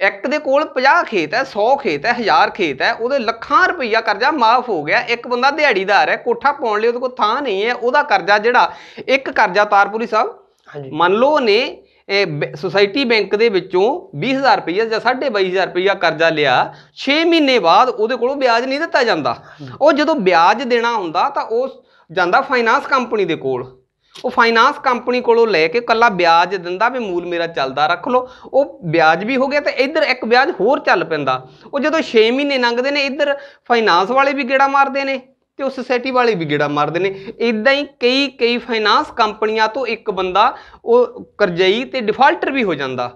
ਇੱਕ ਦੇ ਕੋਲ 50 ਖੇਤ ਹੈ 100 ਖੇਤ ਹੈ 1000 ਖੇਤ ਹੈ, ਉਹਦੇ ਲੱਖਾਂ ਰੁਪਈਆ ਕਰਜ਼ਾ ਮਾਫ ਹੋ ਗਿਆ। ਇੱਕ ਬੰਦਾ ਦਿਹਾੜੀਦਾਰ ਹੈ, ਕੋਠਾ ਪਾਉਣ ਲਈ ਉਹਦੇ ਕੋਲ ਥਾਂ ਨਹੀਂ ਹੈ, ਉਹਦਾ ਕਰਜ਼ਾ ਜਿਹੜਾ, ਇੱਕ ਕਰਜ਼ਾ ਤਾਰਪੁਰੀ ਸਾਹਿਬ ਮੰਨ ਲਓ ਨੇ ਸੁਸਾਇਟੀ ਬੈਂਕ ਦੇ ਵਿੱਚੋਂ 20000 ਰੁਪਈਆ ਜਾਂ 22500 ਰੁਪਈਆ ਕਰਜ਼ਾ ਲਿਆ 6 ਮਹੀਨੇ ਬਾਅਦ ਉਹਦੇ ਕੋਲੋਂ ਵਿਆਜ ਨਹੀਂ ਦਿੱਤਾ ਜਾਂਦਾ। ਉਹ ਜਦੋਂ ਵਿਆਜ ਦੇਣਾ ਹੁੰਦਾ ਤਾਂ ਉਹ ਜਾਂਦਾ ਫਾਈਨਾਂਸ ਕੰਪਨੀ ਦੇ ਕੋਲ। ਉਹ ਫਾਈਨਾਂਸ ਕੰਪਨੀ ਕੋਲੋਂ ਲੈ ਕੇ ਕੱਲਾ ਵਿਆਜ ਦਿੰਦਾ ਵੀ ਮੂਲ ਮੇਰਾ ਚੱਲਦਾ ਰੱਖ ਲਓ। ਉਹ ਵਿਆਜ ਵੀ ਹੋ ਗਿਆ ਤੇ ਇੱਧਰ ਇੱਕ ਵਿਆਜ ਹੋਰ ਚੱਲ ਪੈਂਦਾ। ਉਹ ਜਦੋਂ 6 ਮਹੀਨੇ ਲੰਘਦੇ ਨੇ ਇੱਧਰ ਫਾਈਨਾਂਸ ਵਾਲੇ ਵੀ ਗੇੜਾ ਮਾਰਦੇ ਨੇ। ਤੇ ਉਹ ਸੁਸਾਇਟੀ ਵਾਲੇ ਵੀ ਗੇੜਾ ਮਾਰਦੇ ਨੇ। ਇਦਾਂ ਹੀ ਕਈ ਕਈ ਫਾਈਨਾਂਸ ਕੰਪਨੀਆਂ ਤੋਂ ਇੱਕ ਬੰਦਾ ਉਹ ਕਰਜ਼ਈ ਤੇ ਡਿਫਾਲਟਰ ਵੀ ਹੋ ਜਾਂਦਾ।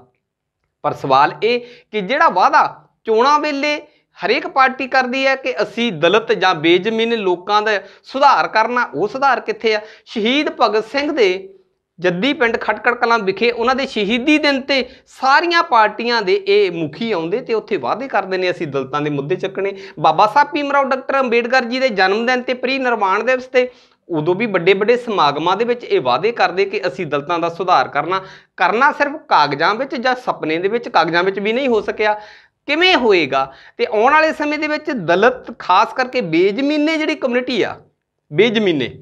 ਪਰ ਸਵਾਲ ਇਹ ਕਿ ਜਿਹੜਾ ਵਾਅਦਾ ਚੋਣਾਂ ਵੇਲੇ ਹਰੇਕ ਪਾਰਟੀ ਕਰਦੀ ਹੈ ਕਿ ਅਸੀਂ ਦਲਿਤ ਜਾਂ ਬੇਜ਼ਮੀਨ ਲੋਕਾਂ ਦਾ ਸੁਧਾਰ ਕਰਨਾ, ਉਹ ਸੁਧਾਰ ਕਿੱਥੇ ਆ? ਸ਼ਹੀਦ ਭਗਤ ਸਿੰਘ ਦੇ ਜੱਦੀ ਪਿੰਡ ਖਟਕੜ ਕਲਾਂ ਵਿਖੇ ਉਹਨਾਂ ਦੇ ਸ਼ਹੀਦੀ ਦਿਨ ਤੇ ਸਾਰੀਆਂ ਪਾਰਟੀਆਂ ਦੇ ਇਹ ਮੁਖੀ ਆਉਂਦੇ ਤੇ ਉੱਥੇ ਵਾਅਦੇ ਕਰਦੇ ਨੇ, ਅਸੀਂ ਦਲਤਾਂ ਦੇ ਮੁੱਦੇ ਚੱਕਣੇ। ਬਾਬਾ ਸਾਹਿਬ ਭੀਮਰਾਓ ਡਾਕਟਰ ਅੰਬੇਡਕਰ ਜੀ ਦੇ ਜਨਮ ਦਿਨ ਤੇ ਪ੍ਰੀ ਨਿਰਵਾਣ ਦਿਵਸ ਤੇ ਉਦੋਂ ਵੀ ਵੱਡੇ ਵੱਡੇ ਸਮਾਗਮਾਂ ਦੇ ਵਿੱਚ ਇਹ ਵਾਅਦੇ ਕਰਦੇ ਕਿ ਅਸੀਂ ਦਲਤਾਂ ਦਾ ਸੁਧਾਰ ਕਰਨਾ। ਕਰਨਾ ਸਿਰਫ ਕਾਗਜ਼ਾਂ ਵਿੱਚ ਜਾਂ ਸੁਪਨੇ ਦੇ ਵਿੱਚ, ਕਾਗਜ਼ਾਂ ਵਿੱਚ ਵੀ ਨਹੀਂ ਹੋ ਸਕਿਆ। ਕਿਵੇਂ ਹੋਏਗਾ? ਤੇ ਆਉਣ ਵਾਲੇ ਸਮੇਂ ਦੇ ਵਿੱਚ ਦਲਿਤ, ਖਾਸ ਕਰਕੇ ਬੇਜ਼ਮੀਨੇ ਜਿਹੜੀ ਕਮਿਊਨਿਟੀ ਆ, ਬੇਜ਼ਮੀਨੇ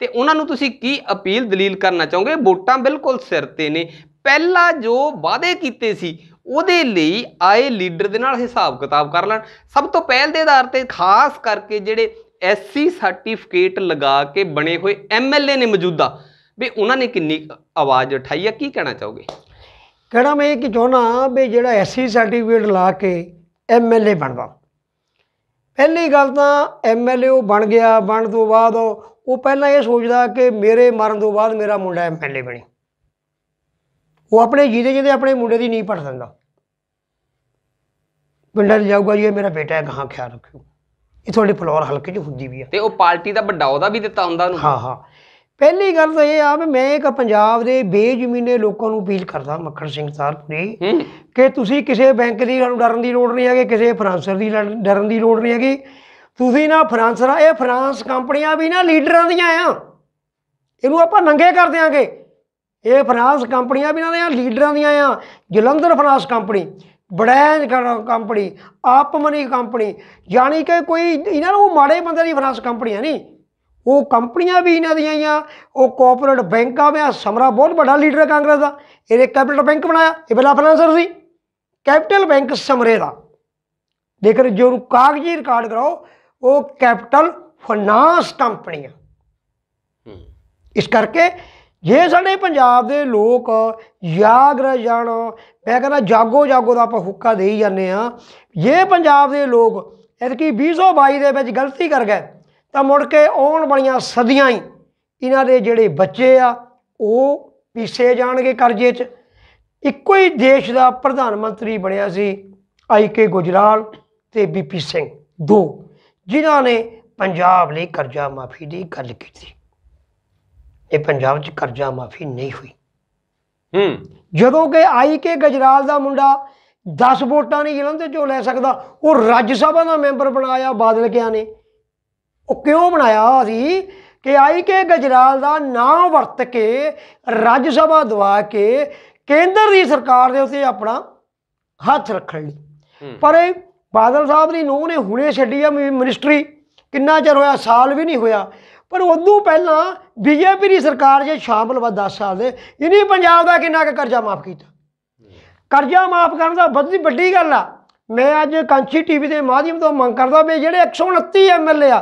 ਤੇ ਉਹਨਾਂ ਨੂੰ ਤੁਸੀਂ ਕੀ ਅਪੀਲ ਦਲੀਲ ਕਰਨਾ ਚਾਹੋਗੇ? ਵੋਟਾਂ ਬਿਲਕੁਲ ਸਿਰ ਤੇ ਨੇ। ਪਹਿਲਾਂ ਜੋ ਵਾਅਦੇ ਕੀਤੇ ਸੀ, ਉਹਦੇ ਲਈ ਆਏ ਲੀਡਰ ਦੇ ਨਾਲ ਹਿਸਾਬ ਕਿਤਾਬ ਕਰ ਲੈਣ। ਸਭ ਤੋਂ ਪਹਿਲ ਦੇ ਆਧਾਰ ਤੇ ਖਾਸ ਕਰਕੇ ਜਿਹੜੇ ਐਸਸੀ ਸਰਟੀਫਿਕੇਟ ਲਗਾ ਕੇ ਬਣੇ ਹੋਏ ਐਮਐਲਏ ਨੇ ਮੌਜੂਦਾ, ਵੀ ਉਹਨਾਂ ਨੇ ਕਿੰਨੀ ਆਵਾਜ਼ ਉਠਾਈ ਆ, ਕੀ ਕਹਿਣਾ ਚਾਹੋਗੇ? ਕਹਿਣਾ ਮੈਂ ਇਹ ਕਿ ਚਾਹੁੰਦਾ ਵੀ ਜਿਹੜਾ ਐਸਸੀ ਸਰਟੀਫਿਕੇਟ ਲਾ ਕੇ ਐਮਐਲਏ ਬਣਦਾ ਪਹਿਲੀ ਗੱਲ ਤਾਂ ਐਮਐਲਏ ਉਹ ਬਣ ਗਿਆ ਬਣ ਤੋਂ ਬਾਅਦ ਉਹ ਪਹਿਲਾਂ ਇਹ ਸੋਚਦਾ ਕਿ ਮੇਰੇ ਮਰਨ ਤੋਂ ਬਾਅਦ ਮੇਰਾ ਮੁੰਡਾ ਐਮਐਲਏ ਬਣੇ। ਉਹ ਆਪਣੇ ਜਿਹਦੇ ਜਿਹਦੇ ਆਪਣੇ ਮੁੰਡੇ ਦੀ ਨਹੀਂ ਪੜ ਦਿੰਦਾ। ਪਿੰਡਾਂ 'ਚ ਜਾਊਗਾ ਜੀ ਇਹ ਮੇਰਾ ਬੇਟਾ ਹੈ ਕਹਾਂ ਖਿਆਲ ਰੱਖਿਓ। ਇਹ ਤੁਹਾਡੇ ਫਲੋਰ ਹਲਕੇ 'ਚ ਹੁੰਦੀ ਵੀ ਆ। ਤੇ ਉਹ ਪਾਰਟੀ ਦਾ ਵੱਡਾ ਉਹਦਾ ਵੀ ਦਿੱਤਾ ਹੁੰਦਾ ਉਹਨੂੰ। ਹਾਂ ਹਾਂ। ਪਹਿਲੀ ਗੱਲ ਤਾਂ ਇਹ ਆ ਵੀ ਮੈਂ ਇੱਕ ਪੰਜਾਬ ਦੇ ਬੇਜ਼ਮੀਨੇ ਲੋਕਾਂ ਨੂੰ ਅਪੀਲ ਕਰਦਾ ਮੱਖਣ ਸਿੰਘ ਸਾਰਪੁਰੀ ਹੂੰ। ਕਿ ਤੁਸੀਂ ਕਿਸੇ ਬੈਂਕ ਦੀ ਤੁਹਾਨੂੰ ਡਰਨ ਦੀ ਲੋੜ ਨਹੀਂ ਹੈਗੀ ਕਿਸੇ ਫਰਾਂਸਰ ਦੀ ਡਰਨ ਦੀ ਲੋੜ ਨਹੀਂ ਹੈਗੀ। ਤੁਸੀਂ ਨਾ ਫਰਾਂਸਰਾ ਇਹ ਫਰਾਂਸ ਕੰਪਨੀਆਂ ਵੀ ਨਾ ਲੀਡਰਾਂ ਦੀਆਂ ਆ। ਇਹਨੂੰ ਆਪਾਂ ਨੰਗੇ ਕਰ ਦਿਆਂਗੇ। ਇਹ ਫਰਾਂਸ ਕੰਪਨੀਆਂ ਵੀ ਇਹਨਾਂ ਦੀਆਂ ਲੀਡਰਾਂ ਦੀਆਂ ਆ। ਜਲੰਧਰ ਫਰਾਂਸ ਕੰਪਨੀ ਬੜੈਂਜ ਕ- ਕੰਪਨੀ ਆਪਮਨੀ ਕੰਪਨੀ ਯਾਨੀ ਕਿ ਕੋਈ ਇਹਨਾਂ ਨੂੰ ਮਾੜੇ ਬੰਦੇ ਦੀ ਫਰਾਂਸ ਕੰਪਨੀਆਂ ਨਹੀਂ। ਉਹ ਕੰਪਨੀਆਂ ਵੀ ਇਹਨਾਂ ਦੀਆਂ ਆ ਉਹ ਕੋਆਪਰੇਟ ਬੈਂਕਾਂ ਵਿੱਚ ਸਮਰਾ ਬਹੁਤ ਵੱਡਾ ਲੀਡਰ ਹੈ ਕਾਂਗਰਸ ਦਾ। ਇਹਨੇ ਕੈਪੀਟਲ ਬੈਂਕ ਬਣਾਇਆ ਇਹ ਪਹਿਲਾਂ ਫਾਈਨਾਂਸਰ ਸੀ। ਕੈਪੀਟਲ ਬੈਂਕ ਸਮਰੇ ਦਾ। ਲੇਕਿਨ ਜੋ ਕਾਗਜ਼ੀ ਰਿਕਾਰਡ ਕਰਾਓ ਉਹ ਕੈਪੀਟਲ ਫਾਈਨਾਂਸ ਕੰਪਨੀ ਆ। ਇਸ ਕਰਕੇ ਜੇ ਸਾਡੇ ਪੰਜਾਬ ਦੇ ਲੋਕ ਜਾਗ ਰਹੇ ਜਾਣ ਮੈਂ ਕਹਿੰਦਾ ਜਾਗੋ ਜਾਗੋ ਦਾ ਆਪਾਂ ਹੁੱਕਾ ਦੇਈ ਜਾਂਦੇ ਆ ਜੇ ਪੰਜਾਬ ਦੇ ਲੋਕ ਐਤਕੀ 2022 ਦੇ ਵਿੱਚ ਗਲਤੀ ਕਰ ਗਏ ਤਾਂ ਮੁੜ ਕੇ ਆਉਣ ਵਾਲੀਆਂ ਸਦੀਆਂ ਹੀ ਇਹਨਾਂ ਦੇ ਜਿਹੜੇ ਬੱਚੇ ਆ ਉਹ ਪੀਸੇ ਜਾਣਗੇ ਕਰਜ਼ੇ 'ਚ। ਇੱਕੋ ਹੀ ਦੇਸ਼ ਦਾ ਪ੍ਰਧਾਨ ਮੰਤਰੀ ਬਣਿਆ ਸੀ ਆਈ ਕੇ ਗੁਜਰਾਲ ਤੇ ਬੀਪੀ ਸਿੰਘ ਦੋ ਜਿਨ੍ਹਾਂ ਨੇ ਪੰਜਾਬ ਲਈ ਕਰਜ਼ਾ ਮਾਫੀ ਦੀ ਗੱਲ ਕੀਤੀ। ਇਹ ਪੰਜਾਬ 'ਚ ਕਰਜ਼ਾ ਮਾਫੀ ਨਹੀਂ ਹੋਈ। ਹੂੰ। ਜਦੋਂ ਕਿ ਆਈ ਕੇ ਗਜਰਾਲ ਦਾ ਮੁੰਡਾ 10 ਵੋਟਾਂ ਨਹੀਂ ਜਲੰਧਰ ਚੋਂ ਲੈ ਸਕਦਾ ਉਹ ਰਾਜ ਸਭਾ ਦਾ ਮੈਂਬਰ ਬਣਾਇਆ ਬਾਦਲ ਕਿਆ ਨੇ। ਉਹ ਕਿਉਂ ਬਣਾਇਆ ਸੀ ਕਿ ਆਈ ਕੇ ਗਜਰਾਲ ਦਾ ਨਾਂ ਵਰਤ ਕੇ ਰਾਜ ਸਭਾ ਦਵਾ ਕੇ ਕੇਂਦਰ ਦੀ ਸਰਕਾਰ ਦੇ ਉੱਤੇ ਆਪਣਾ ਹੱਥ ਰੱਖਣ ਲਈ। ਪਰ ਇਹ ਬਾਦਲ ਸਾਹਿਬ ਦੀ ਨੂੰਹ ਨੇ ਹੁਣੇ ਛੱਡੀ ਆ ਮਿਨਿਸਟਰੀ। ਕਿੰਨਾ ਚਿਰ ਹੋਇਆ? ਸਾਲ ਵੀ ਨਹੀਂ ਹੋਇਆ। ਪਰ ਉਦੋਂ ਪਹਿਲਾਂ ਬੀਜੇਪੀ ਦੀ ਸਰਕਾਰ ਜੇ ਸ਼ਾਮਲ ਵਾ 10 ਸਾਲ ਦੇ ਇਹਨੇ ਪੰਜਾਬ ਦਾ ਕਿੰਨਾ ਕੁ ਕਰਜ਼ਾ ਮਾਫ ਕੀਤਾ। ਕਰਜ਼ਾ ਮਾਫ ਕਰਨ ਦਾ ਵੱਡੀ ਵੱਡੀ ਗੱਲ ਆ। ਮੈਂ ਅੱਜ ਕਾਂਚੀ ਟੀਵੀ ਦੇ ਮਾਧਿਅਮ ਤੋਂ ਮੰਗ ਕਰਦਾ ਵੀ ਜਿਹੜੇ 129 ਐਮਐਲਏ ਆ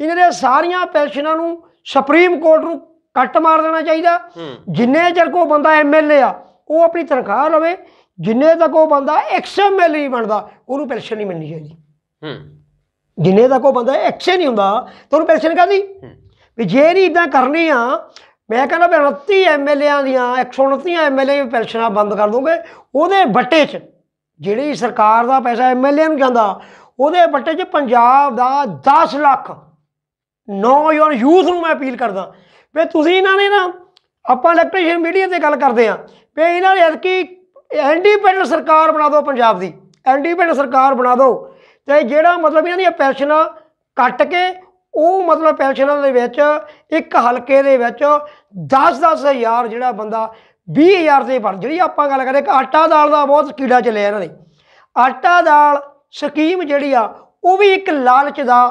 ਇਹਨਾਂ ਦੇ ਸਾਰੀਆਂ ਪੈਨਸ਼ਨਾਂ ਨੂੰ ਸੁਪਰੀਮ ਕੋਰਟ ਨੂੰ ਕੱਟ ਮਾਰ ਦੇਣਾ ਚਾਹੀਦਾ। ਜਿੰਨੇ ਚਿਰ ਕੋ ਬੰਦਾ ਐਮਐਲਏ ਆ ਉਹ ਆਪਣੀ ਤਨਖਾਹ ਲਵੇ। ਜਿੰਨੇ ਤੱਕ ਉਹ ਬੰਦਾ ਐਕਸਐਮਐਲਏ ਨਹੀਂ ਬਣਦਾ ਉਹਨੂੰ ਪੈਨਸ਼ਨ ਨਹੀਂ ਮਿਲਣੀ ਚਾਹੀਦੀ ਹੂੰ। ਜਿੰਨੇ ਤੱਕ ਉਹ ਬੰਦਾ ਐਕਸੇ ਨਹੀਂ ਹੁੰਦਾ ਤਾਂ ਉਹਨੂੰ ਪੈਨਸ਼ਨ ਕਾਹਦੀ? ਹੂੰ। ਵੀ ਜੇ ਨਹੀਂ ਇਦਾਂ ਕਰਨੀ ਆ ਮੈਂ ਕਹਿੰਦਾ ਵੀ 29 ਐਮਐਲਏਆਂ ਦੀਆਂ 129 ਐਮਐਲਏ ਪੈਨਸ਼ਨਾਂ ਬੰਦ ਕਰ ਦੋਗੇ ਉਹਦੇ ਵੱਟੇ 'ਚ ਜਿਹੜੀ ਸਰਕਾਰ ਦਾ ਪੈਸਾ ਐਮਐਲਏ ਨੂੰ ਜਾਂਦਾ ਉਹਦੇ ਵੱਟੇ 'ਚ ਪੰਜਾਬ ਦਾ 10 ਲੱਖ ਨੌਜਵਾਨ ਯੂਥ ਨੂੰ ਮੈਂ ਅਪੀਲ ਕਰਦਾ ਵੀ ਤੁਸੀਂ ਇਹਨਾਂ ਨੇ ਨਾ, ਆਪਾਂ ਇਲੈਕਟ੍ਰੀਸ਼ੀਅਨ ਮੀਡੀਆ ਤੇ ਗੱਲ ਕਰਦੇ ਆ ਵੀ ਇਹਨਾਂ ਨੇ ਐਤਕੀ ਇੰਡੀਪੈਂਡੈਂਟ ਸਰਕਾਰ ਬਣਾ ਦਿਓ ਪੰਜਾਬ ਦੀ ਇੰਡੀਪੈਂਡੈਂਟ ਸਰਕਾਰ ਬਣਾ ਦਿਓ ਤੇ ਜਿਹੜਾ ਮਤਲਬ ਇਹਨਾਂ ਦੀਆਂ ਪੈਨਸ਼ਨਾਂ ਕੱਟ ਕੇ, ਉਹ ਮਤਲਬ ਪੈਨਸ਼ਨਾਂ ਦੇ ਵਿੱਚ ਇੱਕ ਹਲਕੇ ਦੇ ਵਿੱਚ 10-10 ਹਜ਼ਾਰ ਜਿਹੜਾ ਬੰਦਾ 20000 ਦੇ ਬਣ, ਜਿਹੜੀ ਆਪਾਂ ਗੱਲ ਕਰੇ ਕਿ ਆਟਾ ਦਾਲ ਦਾ ਬਹੁਤ ਕੀੜਾ ਚੱਲਿਆ ਇਹਨਾਂ ਦੇ। ਆਟਾ ਦਾਲ ਸਕੀਮ ਜਿਹੜੀ ਆ, ਉਹ ਵੀ ਇੱਕ ਲਾਲਚ ਦਾ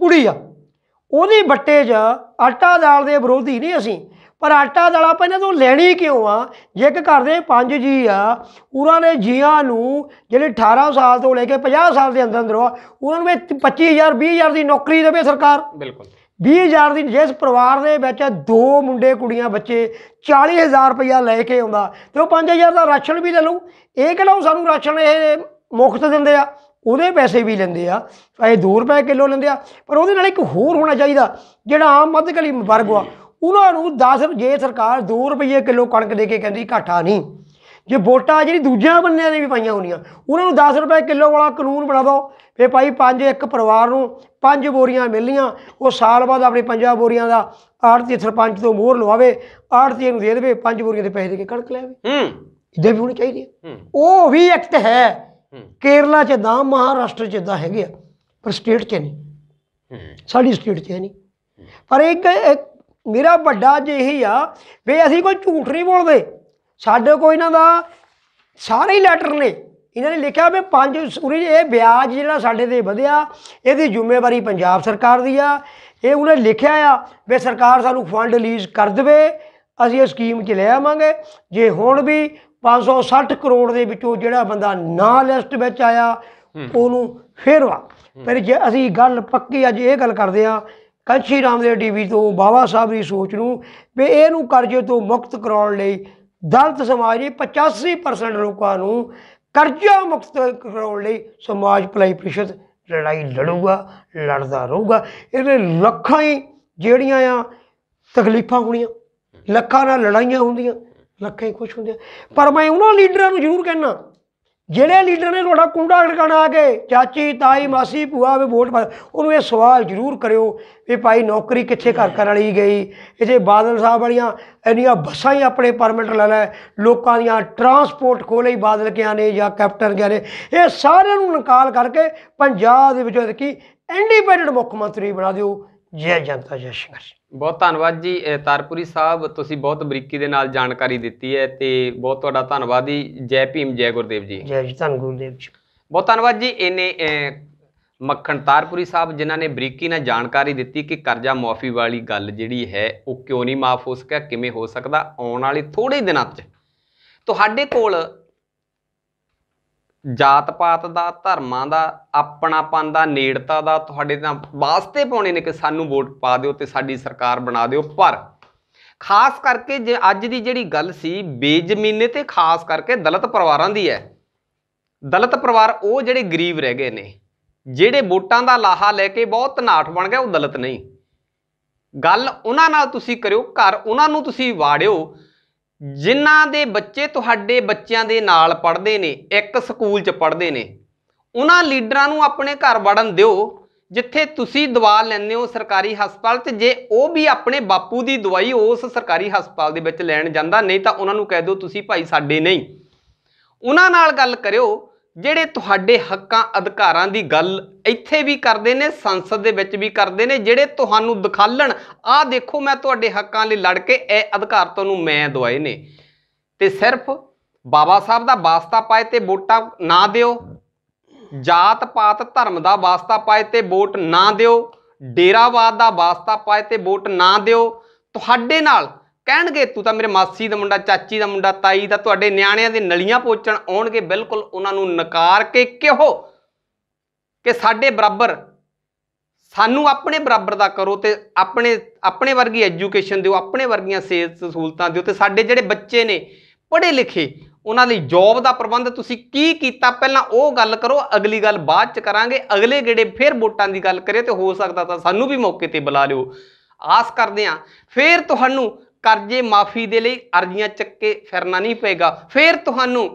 ਕੁੜੀ ਆ। ਉਹਦੀ ਬੱਟੇ 'ਚ ਆਟਾ ਦਾਲ ਦੇ ਵਿਰੋਧੀ ਨਹੀਂ ਅਸੀਂ। ਪਰ ਆਟਾ ਦਾਲ ਆਪਾਂ ਇਹਨਾਂ ਤੋਂ ਲੈਣੀ ਕਿਉਂ ਆ? ਜੇ ਇੱਕ ਘਰ ਦੇ ਪੰਜ ਜੀ ਆ ਉਹਨਾਂ ਨੇ ਜੀਆਂ ਨੂੰ ਜਿਹੜੇ 18 ਸਾਲ ਤੋਂ ਲੈ ਕੇ 50 ਸਾਲ ਦੇ ਅੰਦਰ ਅੰਦਰ ਆ ਉਹਨਾਂ ਨੂੰ ਇਹ 25000 20000 ਦੀ ਨੌਕਰੀ ਦੇਵੇ ਸਰਕਾਰ। ਬਿਲਕੁਲ। 20000 ਦੀ ਜਿਸ ਪਰਿਵਾਰ ਦੇ ਵਿੱਚ ਦੋ ਮੁੰਡੇ ਕੁੜੀਆਂ ਬੱਚੇ 40000 ਰੁਪਇਆ ਲੈ ਕੇ ਆਉਂਦਾ ਤੇ ਉਹ 5000 ਦਾ ਰਾਸ਼ਨ ਵੀ ਲੈ ਲਊ। ਇਹ ਕਿਹੜਾ ਸਾਨੂੰ ਰਾਸ਼ਨ ਇਹ ਮੁਫਤ ਦਿੰਦੇ ਆ? ਉਹਦੇ ਪੈਸੇ ਵੀ ਲੈਂਦੇ ਆ ਇਹ 2 ਰੁਪਏ ਕਿਲੋ ਲੈਂਦੇ ਆ ਪਰ ਉਹਦੇ ਨਾਲ ਇੱਕ ਹੋਰ ਹੋਣਾ ਚਾਹੀਦਾ ਜਿਹੜਾ ਆਮ ਮੱਧਕਾਲੀ ਵਰਗ ਆ ਉਹਨਾਂ ਨੂੰ 10 ਜੇ ਸਰਕਾਰ 2 ਰੁਪਏ ਕਿਲੋ ਕਣਕ ਦੇ ਕੇ ਕਹਿੰਦੀ ਘਾਟਾ ਨਹੀਂ ਜੇ ਵੋਟਾਂ ਜਿਹੜੀ ਦੂਜਿਆਂ ਬੰਦਿਆਂ ਨੇ ਵੀ ਪਾਈਆਂ ਹੋਣੀਆਂ ਉਹਨਾਂ ਨੂੰ 10 ਰੁਪਏ ਕਿਲੋ ਵਾਲਾ ਕਾਨੂੰਨ ਬਣਾ ਦਿਓ ਫੇ ਭਾਈ ਪੰਜ ਇੱਕ ਪਰਿਵਾਰ ਨੂੰ ਪੰਜ ਬੋਰੀਆਂ ਮਿਲਣੀਆਂ ਉਹ ਸਾਲ ਬਾਅਦ ਆਪਣੀ ਪੰਜਾਂ ਬੋਰੀਆਂ ਦਾ ਆੜਤੀ ਸਰਪੰਚ ਤੋਂ ਮੋਹਰ ਲਵਾਵੇ ਆੜਤੀ ਨੂੰ ਦੇ ਦੇਵੇ ਪੰਜ ਬੋਰੀਆਂ ਦੇ ਪੈਸੇ ਦੇ ਕੇ ਕਣਕ ਲੈ ਆਵੇ। ਹੂੰ। ਇਦਾਂ ਵੀ ਹੋਣੀ ਚਾਹੀਦੀ ਹੈ। ਉਹ ਵੀ ਐਕਟ ਹੂੰ। ਕੇਰਲਾ ਚ ਇਦਾਂ ਮਹਾਰਾਸ਼ਟਰ ਚ ਇਦਾਂ ਹੈਗੇ ਆ ਪਰ ਸਟੇਟ ਚ ਨਹੀਂ। ਸਾਡੀ ਸਟੇਟ 'ਚ ਹੈ ਨਹੀਂ। ਪਰ ਇੱਕ ਮੇਰਾ ਵੱਡਾ ਅੱਜ ਇਹੀ ਆ ਵੀ ਅਸੀਂ ਕੋਈ ਝੂਠ ਨਹੀਂ ਬੋਲਦੇ। ਸਾਡੇ ਕੋਈ ਇਹਨਾਂ ਦਾ ਸਾਰੇ ਹੀ ਲੈਟਰ ਨੇ। ਇਹਨਾਂ ਨੇ ਲਿਖਿਆ ਵੀ ਪੰਜ ਸੂਰੀ ਇਹ ਵਿਆਜ ਜਿਹੜਾ ਸਾਡੇ ਤੇ ਵਧਿਆ ਇਹਦੀ ਜ਼ਿੰਮੇਵਾਰੀ ਪੰਜਾਬ ਸਰਕਾਰ ਦੀ ਆ। ਇਹ ਉਹਨੇ ਲਿਖਿਆ ਆ ਵੀ ਸਰਕਾਰ ਸਾਨੂੰ ਫੰਡ ਰਿਲੀਜ਼ ਕਰ ਦੇਵੇ ਅਸੀਂ ਇਹ ਸਕੀਮ 'ਚ ਲੈ ਆਵਾਂਗੇ। ਜੇ ਹੁਣ ਵੀ 560 ਕਰੋੜ ਦੇ ਵਿੱਚੋਂ ਜਿਹੜਾ ਬੰਦਾ ਨਾ ਲਿਸਟ ਵਿੱਚ ਆਇਆ ਉਹਨੂੰ ਫੇਰ ਵਾ। ਫਿਰ ਜੇ ਅਸੀਂ ਗੱਲ ਪੱਕੀ ਅੱਜ ਇਹ ਗੱਲ ਕਰਦੇ ਆ ਕੰਚੀ ਰਾਮ ਦੇ ਟੀਵੀ ਤੋਂ ਬਾਬਾ ਸਾਹਿਬ ਦੀ ਸੋਚ ਨੂੰ ਵੀ ਇਹਨੂੰ ਕਰਜ਼ੇ ਤੋਂ ਮੁਕਤ ਕਰਾਉਣ ਲਈ ਦਲਿਤ ਸਮਾਜ ਦੀ 85% ਲੋਕਾਂ ਨੂੰ ਕਰਜ਼ਾ ਮੁਕਤ ਕਰਾਉਣ ਲਈ ਸਮਾਜ ਭਲਾਈ ਪ੍ਰੀਸ਼ਦ ਲੜਾਈ ਲੜੂਗਾ ਲੜਦਾ ਰਹੂਗਾ। ਇਹਦੇ ਲੱਖਾਂ ਹੀ ਜਿਹੜੀਆਂ ਆ ਤਕਲੀਫਾਂ ਹੋਣੀਆਂ ਲੱਖਾਂ ਨਾਲ ਲੜਾਈਆਂ ਹੁੰਦੀਆਂ। ਲੱਖਾਂ ਹੀ ਖੁਸ਼ ਹੁੰਦੇ ਆ। ਪਰ ਮੈਂ ਉਹਨਾਂ ਲੀਡਰਾਂ ਨੂੰ ਜ਼ਰੂਰ ਕਹਿਣਾ ਜਿਹੜੇ ਲੀਡਰ ਨੇ ਤੁਹਾਡਾ ਕੁੰਡਾ ਟਿਕਾਣਾ ਆ ਕੇ, ਚਾਚੀ, ਤਾਈ, ਮਾਸੀ, ਭੂਆ, ਵੀ ਵੋਟ ਪਾ ਉਹਨੂੰ ਇਹ ਸਵਾਲ ਜ਼ਰੂਰ ਕਰਿਓ ਵੀ ਭਾਈ ਨੌਕਰੀ ਕਿੱਥੇ ਘਰ ਕਰਨ ਵਾਲੀ ਗਈ ਇਹਦੇ ਬਾਦਲ ਸਾਹਿਬ ਵਾਲੀਆਂ ਇੰਨੀਆਂ ਬੱਸਾਂ ਹੀ ਆਪਣੇ ਪਰਮਿਟ ਲੈ ਲੈ, ਲੋਕਾਂ ਦੀਆਂ ਟਰਾਂਸਪੋਰਟ ਖੋਲੇ ਹੀ ਬਾਦਲ ਕਿਆਂ ਨੇ ਜਾਂ ਕੈਪਟਨ ਕਿਆਂ ਨੇ, ਇਹ ਸਾਰਿਆਂ ਨੂੰ ਨਿਕਾਲ ਕਰਕੇ ਪੰਜਾਬ ਦੇ ਵਿੱਚੋਂ ਕੀ ਇੰਡੀਪੈਂਡੈਂਟ ਮੁੱਖ ਮੰਤਰੀ ਬਣਾ ਦਿਓ ਜੈ ਜਨਤਾ ਜੈ ਸੰਘਰਸ਼ ਬਹੁਤ ਧੰਨਵਾਦ ਜੀ ਤਾਰਪੁਰੀ ਸਾਹਿਬ ਤੁਸੀਂ ਬਹੁਤ ਬਰੀਕੀ ਦੇ ਨਾਲ ਜਾਣਕਾਰੀ ਦਿੱਤੀ ਹੈ ਤੇ ਬਹੁਤ ਤੁਹਾਡਾ ਧੰਨਵਾਦ ਜੀ। ਜੈ ਭੀਮ ਜੈ ਗੁਰਦੇਵ ਜੀ। ਜੈ ਜੀ ਧੰਨ ਗੁਰਦੇਵ ਜੀ। ਬਹੁਤ ਧੰਨਵਾਦ ਜੀ ਇਹਨੇ ਮੱਖਣ ਤਾਰਪੁਰੀ ਸਾਹਿਬ ਜਿਨ੍ਹਾਂ ਨੇ ਬਰੀਕੀ ਨਾਲ ਜਾਣਕਾਰੀ ਦਿੱਤੀ ਕਿ ਕਰਜ਼ਾ ਮਾਫੀ ਵਾਲੀ ਗੱਲ ਜਿਹੜੀ ਹੈ ਉਹ ਕਿਉਂ ਨਹੀਂ ਮਾਫ ਹੋ ਸਕਿਆ ਕਿਵੇਂ ਹੋ ਸਕਦਾ ਆਉਣ ਵਾਲੇ ਥੋੜੇ ਦਿਨਾਂ 'ਚ। ਤੁਹਾਡੇ ਕੋਲ ਜਾਤ ਪਾਤ ਦਾ, ਧਰਮਾਂ ਦਾ, ਆਪਣਾਪਨ ਦਾ, ਨੇੜਤਾ ਦਾ ਤੁਹਾਡੇ ਨਾਲ ਵਾਸਤੇ ਪਾਉਣੇ ਨੇ ਕਿ ਸਾਨੂੰ ਵੋਟ ਪਾ ਦਿਓ ਤੇ ਸਾਡੀ ਸਰਕਾਰ ਬਣਾ ਦਿਓ। ਪਰ ਖਾਸ ਕਰਕੇ ਜੇ ਅੱਜ ਦੀ ਜਿਹੜੀ ਗੱਲ ਸੀ, ਬੇਜ਼ਮੀਨੇ ਤੇ ਖਾਸ ਕਰਕੇ ਦਲਿਤ ਪਰਿਵਾਰਾਂ ਦੀ ਹੈ। ਦਲਿਤ ਪਰਿਵਾਰ ਉਹ ਜਿਹੜੇ ਗਰੀਬ ਰਹਿ ਗਏ ਨੇ, ਜਿਹੜੇ ਵੋਟਾਂ ਦਾ ਲਾਹਾ ਲੈ ਕੇ ਬਹੁਤ ਧਨਾਟ ਬਣ ਗਿਆ ਉਹ ਦਲਿਤ ਨਹੀਂ। ਗੱਲ ਉਹਨਾਂ ਨਾਲ ਤੁਸੀਂ ਕਰਿਓ, ਘਰ ਉਹਨਾਂ ਨੂੰ ਤੁਸੀਂ ਵਾੜਿਓ ਜਿਨ੍ਹਾਂ ਦੇ ਬੱਚੇ ਤੁਹਾਡੇ ਬੱਚਿਆਂ ਦੇ ਨਾਲ ਪੜ੍ਹਦੇ ਨੇ, ਇੱਕ ਸਕੂਲ 'ਚ ਪੜ੍ਹਦੇ ਨੇ, ਉਹਨਾਂ ਲੀਡਰਾਂ ਨੂੰ ਆਪਣੇ ਘਰ ਵੜਨ ਦਿਓ, ਜਿੱਥੇ ਤੁਸੀਂ ਦਵਾ ਲੈਂਦੇ ਹੋ ਸਰਕਾਰੀ ਹਸਪਤਾਲ 'ਚ, ਜੇ ਉਹ ਵੀ ਆਪਣੇ ਬਾਪੂ ਦੀ ਦਵਾਈ ਉਸ ਸਰਕਾਰੀ ਹਸਪਤਾਲ ਦੇ ਵਿੱਚ ਲੈਣ ਜਾਂਦਾ, ਨਹੀਂ ਤਾਂ ਉਹਨਾਂ ਨੂੰ ਕਹਿ ਦਿਓ, ਤੁਸੀਂ ਭਾਈ ਸਾਡੇ ਨਹੀਂ। ਉਹਨਾਂ ਨਾਲ ਗੱਲ ਕਰਿਓ ਜਿਹੜੇ ਤੁਹਾਡੇ ਹੱਕਾਂ ਅਧਿਕਾਰਾਂ ਦੀ ਗੱਲ ਇੱਥੇ ਵੀ ਕਰਦੇ ਨੇ, ਸੰਸਦ ਦੇ ਵਿੱਚ ਵੀ ਕਰਦੇ ਨੇ, ਜਿਹੜੇ ਤੁਹਾਨੂੰ ਦਿਖਾਲਣ, ਆਹ ਦੇਖੋ ਮੈਂ ਤੁਹਾਡੇ ਹੱਕਾਂ ਲਈ ਲੜ ਕੇ ਇਹ ਅਧਿਕਾਰ ਤੁਹਾਨੂੰ ਮੈਂ ਦਵਾਏ ਨੇ। ਤੇ ਸਿਰਫ ਬਾਬਾ ਸਾਹਿਬ ਦਾ ਵਾਸਤਾ ਪਾਏ ਤੇ ਵੋਟਾਂ ਨਾ ਦਿਓ ਜਾਤ ਪਾਤ ਧਰਮ ਦਾ ਵਾਸਤਾ ਪਾਏ ਤੇ ਵੋਟ ਨਾ ਦਿਓ, ਡੇਰਾਵਾਦ ਦਾ ਵਾਸਤਾ ਪਾਏ ਤੇ ਵੋਟ ਨਾ ਦਿਓ, ਤੁਹਾਡੇ ਨਾਲ ਕਹਿਣਗੇ, ਤੂੰ ਤਾਂ ਮੇਰੇ ਮਾਸੀ ਦਾ ਮੁੰਡਾ, ਚਾਚੀ ਦਾ ਮੁੰਡਾ, ਤਾਈ ਦਾ, ਤੁਹਾਡੇ ਨਿਆਣਿਆਂ ਦੇ ਨਲੀਆਂ ਪੋਚਣ ਆਉਣਗੇ, ਬਿਲਕੁਲ ਉਹਨਾਂ ਨੂੰ ਨਕਾਰ ਕੇ ਕਿਹੋ ਕਿ ਸਾਡੇ ਬਰਾਬਰ, ਸਾਨੂੰ ਆਪਣੇ ਬਰਾਬਰ ਦਾ ਕਰੋ ਤੇ ਆਪਣੇ ਆਪਣੇ ਵਰਗੀ ਐਜੂਕੇਸ਼ਨ ਦਿਓ, ਆਪਣੇ ਵਰਗੀਆਂ ਸਿਹਤ ਸਹੂਲਤਾਂ ਦਿਓ ਤੇ ਸਾਡੇ ਜਿਹੜੇ ਬੱਚੇ ਨੇ ਪੜ੍ਹੇ ਲਿਖੇ, ਉਹਨਾਂ ਲਈ ਜੌਬ ਦਾ ਪ੍ਰਬੰਧ ਤੁਸੀਂ ਕੀ ਕੀਤਾ? ਪਹਿਲਾਂ ਉਹ ਗੱਲ ਕਰੋ, ਅਗਲੀ ਗੱਲ ਬਾਅਦ ਚ ਕਰਾਂਗੇ, ਅਗਲੇ ਗੇੜੇ ਫਿਰ ਵੋਟਾਂ ਦੀ ਗੱਲ ਕਰੇ ਤੇ ਹੋ ਸਕਦਾ ਤਾਂ ਸਾਨੂੰ ਵੀ ਮੌਕੇ ਤੇ ਬੁਲਾ ਲਿਓ। ਆਸ ਕਰਦੇ ਹਾਂ, ਫਿਰ ਤੁਹਾਨੂੰ ਕਰਜ਼ੇ ਮਾਫੀ ਦੇ ਲਈ ਅਰਜ਼ੀਆਂ ਚੱਕੇ ਫਿਰਨਾ ਨਹੀਂ ਪਏਗਾ। ਫਿਰ ਤੁਹਾਨੂੰ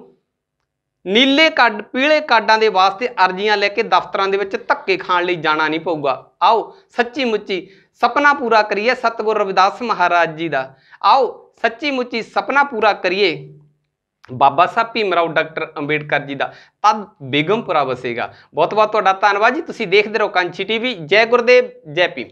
ਨੀਲੇ ਕਾਰਡ ਪੀਲੇ ਕਾਰਡਾਂ ਦੇ ਵਾਸਤੇ ਅਰਜ਼ੀਆਂ ਲੈ ਕੇ ਦਫ਼ਤਰਾਂ ਦੇ ਵਿੱਚ ਧੱਕੇ ਖਾਣ ਲਈ ਜਾਣਾ ਨਹੀਂ ਪਊਗਾ। ਆਓ ਸੱਚੀ ਮੁੱਚੀ ਸੁਪਨਾ ਪੂਰਾ ਕਰੀਏ ਸਤਿਗੁਰ ਰਵਿਦਾਸ ਮਹਾਰਾਜ ਜੀ ਦਾ। ਆਓ ਸੱਚੀ ਮੁੱਚੀ ਸੁਪਨਾ ਪੂਰਾ ਕਰੀਏ ਬਾਬਾ ਸਾਹਿਬ ਭੀਮਰਾਓ ਡਾਕਟਰ ਅੰਬੇਡਕਰ ਜੀ ਦਾ। ਤਦ ਬੇਗਮਪੁਰਾ ਵਸੇਗਾ ਬਹੁਤ ਬਹੁਤ ਤੁਹਾਡਾ ਧੰਨਵਾਦ ਜੀ। ਤੁਸੀਂ ਦੇਖਦੇ ਰਹੋ ਕਾਂਚੀ ਟੀਵੀ। ਜੈ ਗੁਰਦੇਵ, ਜੈ ਭੀਮ।